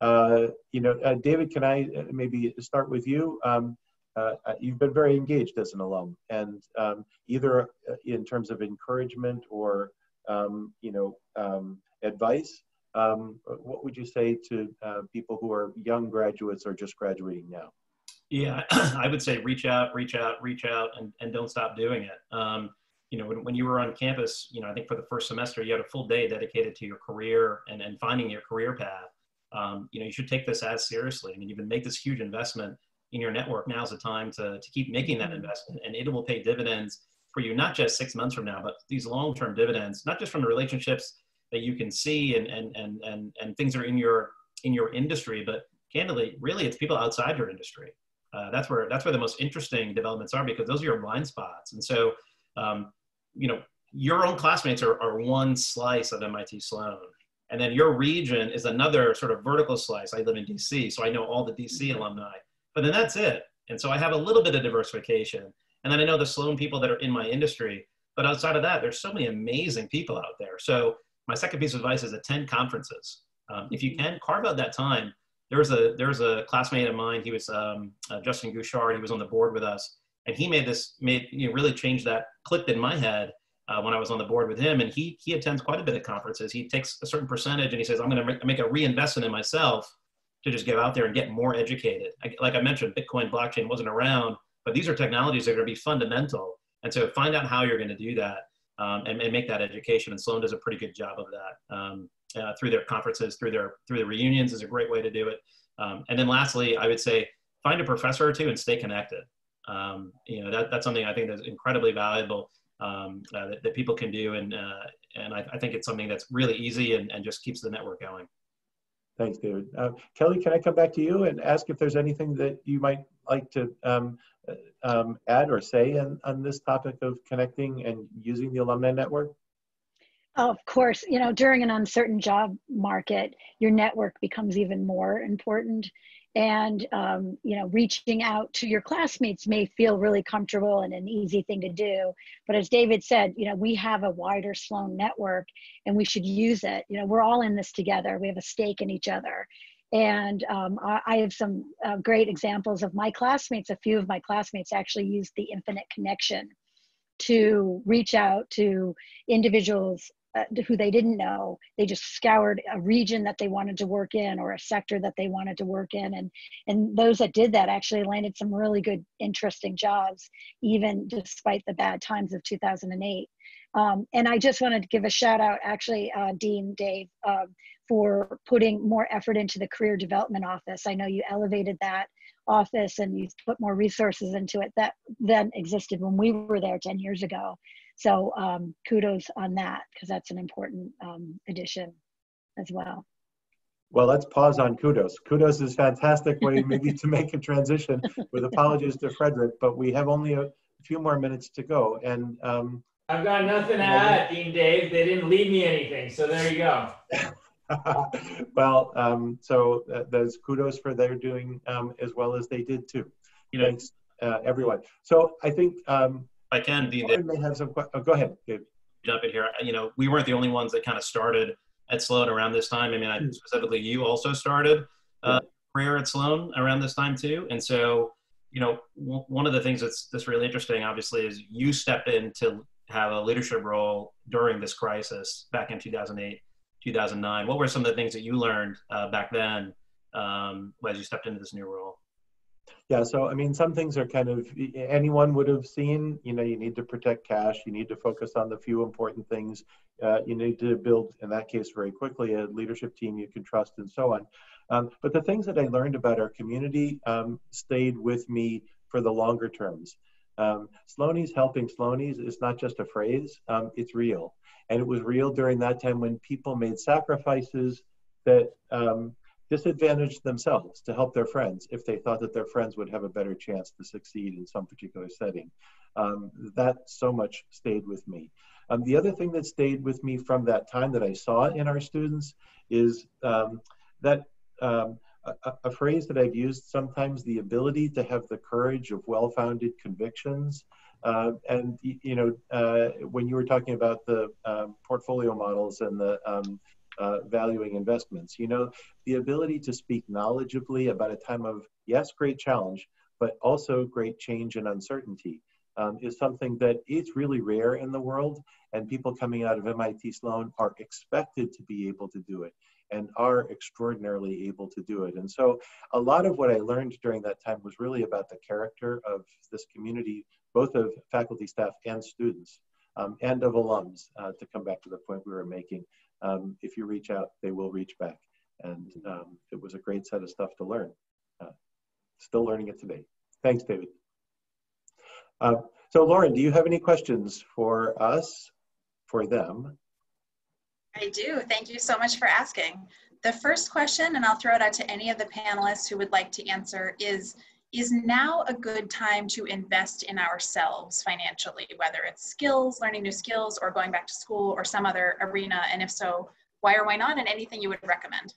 uh, you know, uh, David, can I uh, maybe start with you? Um, uh, uh, you've been very engaged as an alum, and um, either uh, in terms of encouragement or um, you know um, advice, um, what would you say to uh, people who are young graduates or just graduating now? Yeah, I would say reach out, reach out, reach out, and, and don't stop doing it. Um, you know, when, when you were on campus, you know, I think for the first semester, you had a full day dedicated to your career and, and finding your career path. Um, you know, you should take this as seriously. I mean, you've been make this huge investment in your network. Now's the time to, to keep making that investment, and it will pay dividends for you, not just six months from now, but these long-term dividends, not just from the relationships that you can see and and and and, and things are in your in your industry. But candidly really it's people outside your industry. Uh, that's where that's where the most interesting developments are because those are your blind spots. And so um, you know your own classmates are, are one slice of mit sloan. And then your region is another sort of vertical slice. I live in dc so i know all the dc mm-hmm. alumni. But then that's it. And so i have a little bit of diversification. And then i know the sloan people that are in my industry. But outside of that there's so many amazing people out there. So my second piece of advice is attend conferences. Um, if you can, carve out that time. There was a there was a classmate of mine. He was um, uh, Justin Gouchard. He was on the board with us, And he made this, made, you know, really changed that, clicked in my head uh, when I was on the board with him. And he, he attends quite a bit of conferences. He takes a certain percentage and he says, I'm going to make a reinvestment in myself to just get out there and get more educated. I, like I mentioned, Bitcoin blockchain wasn't around, but these are technologies that are going to be fundamental. And so find out how you're going to do that um, and, and, make that education. And Sloan does a pretty good job of that um, uh, through their conferences, through their through their reunions is a great way to do it. Um, and then lastly, I would say find a professor or two and stay connected. Um, you know that, that's something I think that's incredibly valuable um, uh, that, that, people can do, and uh, and I, I, think it's something that's really easy and, and just keeps the network going. Thanks, David. Uh, Kelly, can I come back to you and ask if there's anything that you might like to um, add or say on, on this topic of connecting and using the alumni network? Of course, you know, during an uncertain job market, your network becomes even more important. And um, you know reaching out to your classmates may feel really comfortable and an easy thing to do. But as david said you know we have a wider sloan network and we should use it. You know we're all in this together. We have a stake in each other and um, I, have some uh, great examples of my classmates a few of my classmates actually used the infinite connection to reach out to individuals uh, who they didn't know. They just scoured a region that they wanted to work in or a sector that they wanted to work in, and and those that did that actually landed some really good, interesting jobs, even despite the bad times of 2008. Um, and I just wanted to give a shout out, actually, uh, Dean Dave, uh, for putting more effort into the career development office. I know you elevated that office and you put more resources into it that then existed when we were there 10 years ago. So um, kudos on that because that's an important um, addition as well. Well, let's pause on kudos. Kudos is fantastic way maybe to make a transition with apologies to Frederick, but we have only a few more minutes to go. And um, I've got nothing to add, Dean Dave. They didn't leave me anything, so there you go. well, um, so uh, those kudos for their doing um, as well as they did too. You know, Thanks, uh, everyone. So I think um, I can, Dean. may have some. Oh, go ahead, Dave. Jump in here. You know, we weren't the only ones that kind of started at Sloan around this time. I mean, I, hmm. specifically, you also started uh, career at Sloan around this time too, and so you know, w- one of the things that's that's really interesting, obviously, is you stepped in to have a leadership role during this crisis back in 2008, 2009. What were some of the things that you learned uh, back then um, as you stepped into this new role? Yeah, so I mean, some things are kind of anyone would have seen. You know, you need to protect cash. You need to focus on the few important things. Uh, you need to build, in that case, very quickly a leadership team you can trust, and so on. Um, but the things that I learned about our community um, stayed with me for the longer terms. Um, Sloanies helping Sloanies is not just a phrase; um, it's real, and it was real during that time when people made sacrifices that um, disadvantaged themselves to help their friends if they thought that their friends would have a better chance to succeed in some particular setting. Um, that so much stayed with me. Um, the other thing that stayed with me from that time that I saw in our students is um, that um, a, a, phrase that I've used sometimes the ability to have the courage of well founded convictions. Uh, and you know, uh, when you were talking about the um, portfolio models and the um, uh, valuing investments. You know, the ability to speak knowledgeably about a time of, yes, great challenge, but also great change and uncertainty um, is something that is really rare in the world. And people coming out of MIT Sloan are expected to be able to do it and are extraordinarily able to do it. And so a lot of what I learned during that time was really about the character of this community, both of faculty, staff, and students. Um, and of alums, uh, to come back to the point we were making um, if you reach out, they will reach back. And um, it was a great set of stuff to learn. Uh, still learning it today. Thanks, David. Uh, so Lauren, do you have any questions for us, for them? I do. Thank you so much for asking. The first question, and I'll throw it out to any of the panelists who would like to answer, is is now a good time to invest in ourselves financially, whether it's skills, learning new skills, or going back to school or some other arena? And if so, why or why not? And anything you would recommend?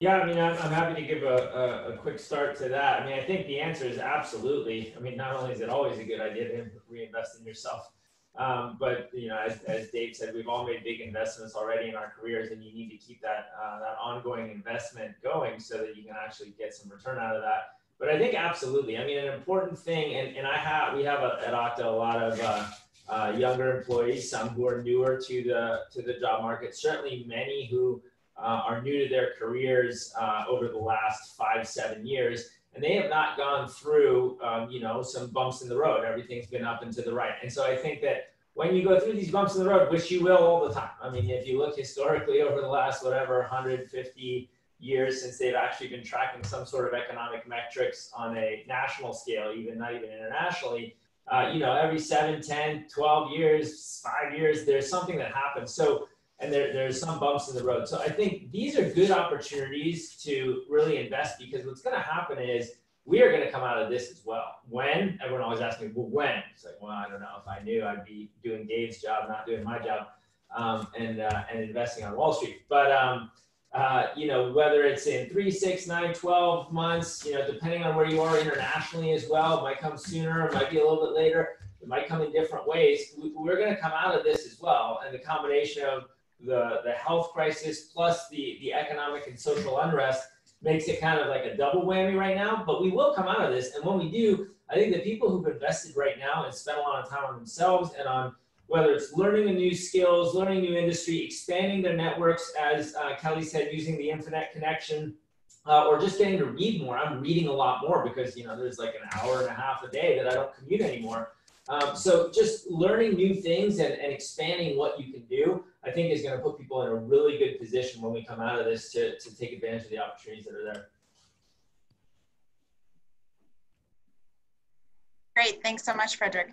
Yeah, I mean, I'm, happy to give a, a, a, quick start to that. I mean, I think the answer is absolutely. I mean, not only is it always a good idea to reinvest in yourself, Um, but you know, as, as Dave said, we've all made big investments already in our careers, and you need to keep that uh, that ongoing investment going so that you can actually get some return out of that. But I think absolutely. I mean, an important thing, and, and I have we have a, at Okta a lot of uh, uh, younger employees, some who are newer to the to the job market. Certainly, many who uh, are new to their careers uh, over the last five seven years and they have not gone through, um, you know, some bumps in the road. Everything's been up and to the right. And so I think that when you go through these bumps in the road, which you will all the time. I mean, if you look historically over the last whatever 150 years since they've actually been tracking some sort of economic metrics on a national scale, even not even internationally, uh, you know, every 7, 10, 12 years, five years, there's something that happens. So and there, there's some bumps in the road. So I think these are good opportunities to really invest because what's going to happen is we are going to come out of this as well. When everyone always asks me, well, when? It's like, well, I don't know. If I knew, I'd be doing Dave's job, not doing my job, um, and uh, and investing on Wall Street. But um, uh, you know, whether it's in three, six, nine, 12 months, you know, depending on where you are internationally as well, it might come sooner, it might be a little bit later, it might come in different ways. We, we're going to come out of this as well, and the combination of the, the health crisis plus the, the economic and social unrest makes it kind of like a double whammy right now. But we will come out of this. And when we do, I think the people who've invested right now and spent a lot of time on themselves and on whether it's learning the new skills, learning new industry, expanding their networks, as uh, Kelly said, using the internet connection, uh, or just getting to read more. I'm reading a lot more because you know there's like an hour and a half a day that I don't commute anymore. Um, so just learning new things and, and expanding what you can do, I think is going to put people in a really good position when we come out of this to, to take advantage of the opportunities that are there. Great, thanks so much, Frederick.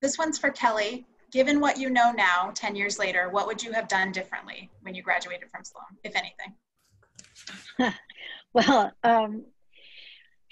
This one's for Kelly. Given what you know now, 10 years later, what would you have done differently when you graduated from Sloan, if anything? well, um,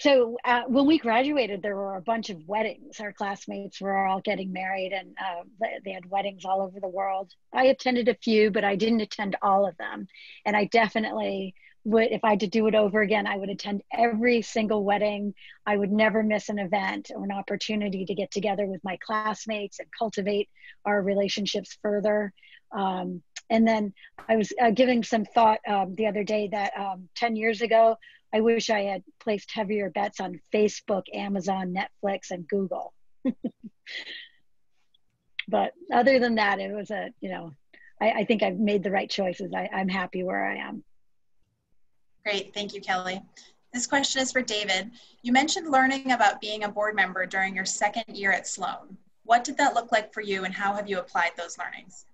so uh, when we graduated there were a bunch of weddings. Our classmates were all getting married and uh, they had weddings all over the world. I attended a few but i didn't attend all of them. And i definitely would if i had to do it over again i would attend every single wedding. I would never miss an event or an opportunity to get together with my classmates and cultivate our relationships further. Um, and then i was uh, giving some thought um, the other day that um, 10 years ago I wish I had placed heavier bets on Facebook, Amazon, Netflix, and Google. but other than that, it was a, you know, I, I think I've made the right choices. I, I'm happy where I am. Great. Thank you, Kelly. This question is for David. You mentioned learning about being a board member during your second year at Sloan. What did that look like for you and how have you applied those learnings?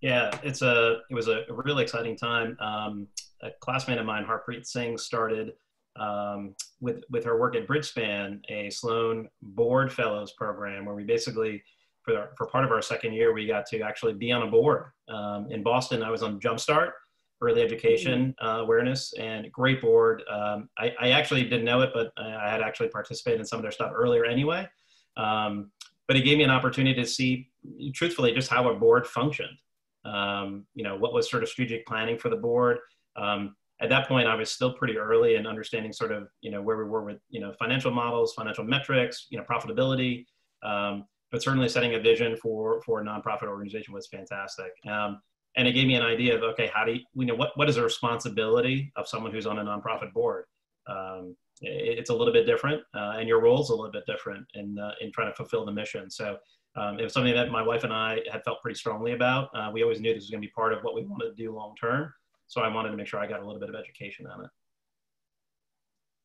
Yeah, it's a it was a really exciting time. Um, a classmate of mine, Harpreet Singh, started um, with with her work at Bridgespan, a Sloan Board Fellows program, where we basically for the, for part of our second year we got to actually be on a board. Um, in Boston, I was on Jumpstart, early education uh, awareness, and great board. Um, I, I, actually didn't know it, but I had actually participated in some of their stuff earlier anyway. Um, but it gave me an opportunity to see, truthfully, just how a board functioned. Um, you know, what was sort of strategic planning for the board, um, at that point, I was still pretty early in understanding sort of, you know, where we were with, you know, financial models, financial metrics, you know, profitability, um, but certainly setting a vision for, for a nonprofit organization was fantastic. Um, and it gave me an idea of, okay, how do you, you know, what, what is the responsibility of someone who's on a nonprofit board? Um, it, it's a little bit different uh, and your role is a little bit different in, uh, in trying to fulfill the mission. So um, it was something that my wife and I had felt pretty strongly about. Uh, we always knew this was going to be part of what we wanted to do long term. So I wanted to make sure I got a little bit of education on it.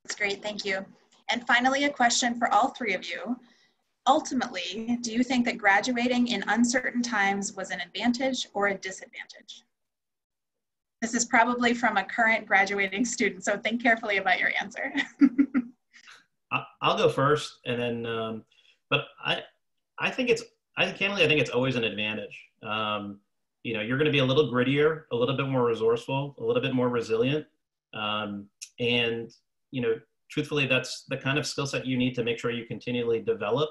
That's great, thank you. And finally, a question for all three of you. Ultimately, do you think that graduating in uncertain times was an advantage or a disadvantage? This is probably from a current graduating student, so think carefully about your answer. I'll go first, and then, um, but I, I think it's, I candidly, I think it's always an advantage. Um, you know you're going to be a little grittier a little bit more resourceful a little bit more resilient. Um, and you know truthfully that's the kind of skill set you need to make sure you continually develop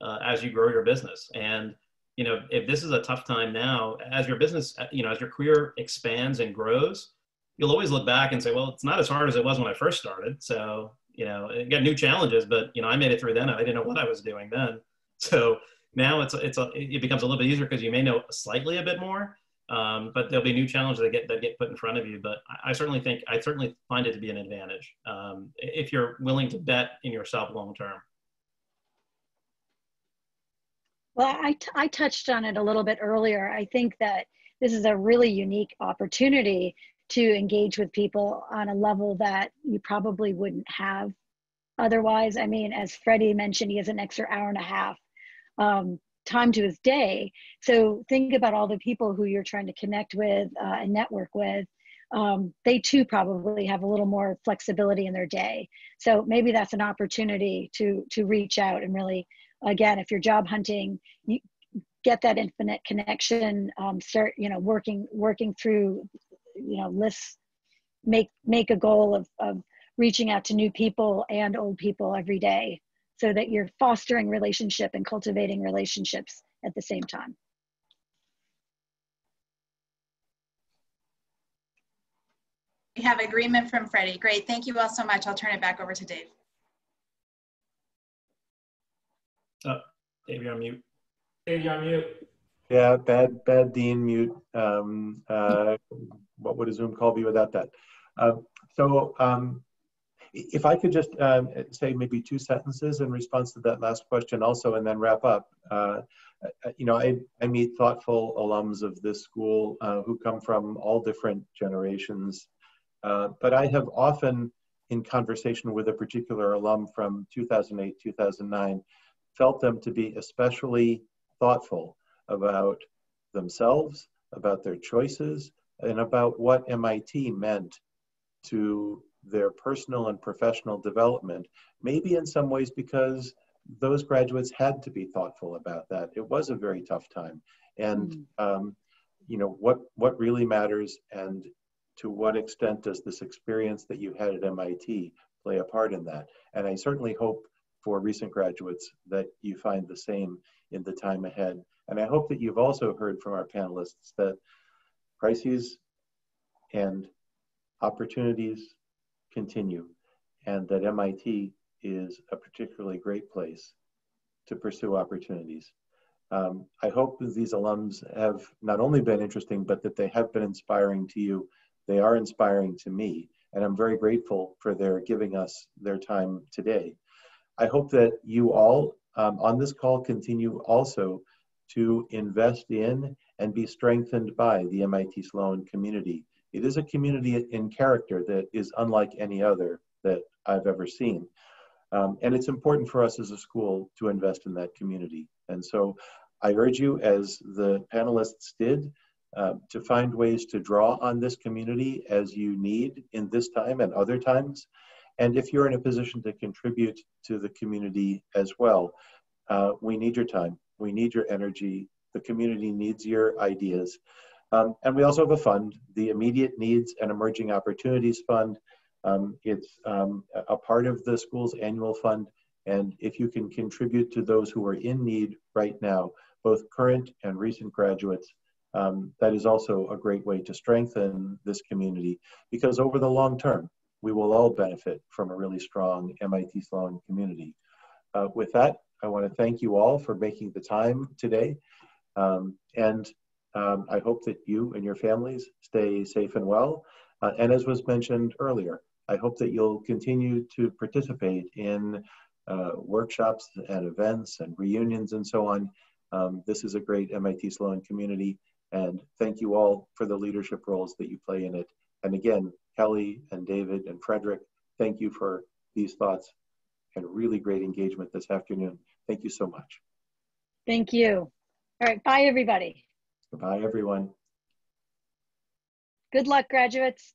uh, as you grow your business. And you know if this is a tough time now as your business uh, you know as your career expands and grows you'll always look back and say well it's not as hard as it was when i first started. So you know it got new challenges but you know i made it through then i didn't know what i was doing then. So now it's it's a, it becomes a little bit easier because you may know slightly a bit more, um, but there'll be new challenges that get that get put in front of you. But I, I certainly think I certainly find it to be an advantage um, if you're willing to bet in yourself long term. Well, I, I touched on it a little bit earlier. I think that this is a really unique opportunity to engage with people on a level that you probably wouldn't have otherwise. I mean, as Freddie mentioned, he has an extra hour and a half um, time to his day. So think about all the people who you're trying to connect with uh, and network with. Um, they too probably have a little more flexibility in their day. So maybe that's an opportunity to to reach out and really, again, if you're job hunting, you get that infinite connection. Um, start you know working working through you know lists. Make make a goal of of reaching out to new people and old people every day so that you're fostering relationship and cultivating relationships at the same time. We have agreement from Freddie. Great. Thank you all so much. I'll turn it back over to Dave. Oh, Dave, you're on mute. Dave, you're on mute. Yeah, bad, bad Dean mute. Um, uh, what would a Zoom call be without that? Uh, so um, if I could just um, say maybe two sentences in response to that last question also, and then wrap up. Uh, uh, you know, I, I meet thoughtful alums of this school uh, who come from all different generations, uh, but I have often, in conversation with a particular alum from 2008, 2009, felt them to be especially thoughtful about themselves, about their choices, and about what MIT meant to their personal and professional development, maybe in some ways because those graduates had to be thoughtful about that. It was a very tough time. And, mm. um, you know, what, what really matters and to what extent does this experience that you had at MIT play a part in that? And I certainly hope for recent graduates that you find the same in the time ahead. And I hope that you've also heard from our panelists that crises and opportunities continue and that MIT is a particularly great place to pursue opportunities. Um, I hope these alums have not only been interesting, but that they have been inspiring to you. They are inspiring to me, and I'm very grateful for their giving us their time today. I hope that you all um, on this call continue also to invest in and be strengthened by the MIT Sloan community. It is a community in character that is unlike any other that I've ever seen. Um, and it's important for us as a school to invest in that community. And so I urge you, as the panelists did, uh, to find ways to draw on this community as you need in this time and other times. And if you're in a position to contribute to the community as well, uh, we need your time, we need your energy, the community needs your ideas. Um, and we also have a fund, the Immediate Needs and Emerging Opportunities Fund. Um, it's um, a part of the school's annual fund. And if you can contribute to those who are in need right now, both current and recent graduates, um, that is also a great way to strengthen this community because over the long term, we will all benefit from a really strong MIT Sloan community. Uh, with that, I want to thank you all for making the time today. Um, and um, I hope that you and your families stay safe and well. Uh, and as was mentioned earlier, I hope that you'll continue to participate in uh, workshops and events and reunions and so on. Um, this is a great MIT Sloan community, and thank you all for the leadership roles that you play in it. And again, Kelly and David and Frederick, thank you for these thoughts and really great engagement this afternoon. Thank you so much. Thank you. All right, bye everybody. Bye, everyone. Good luck, graduates.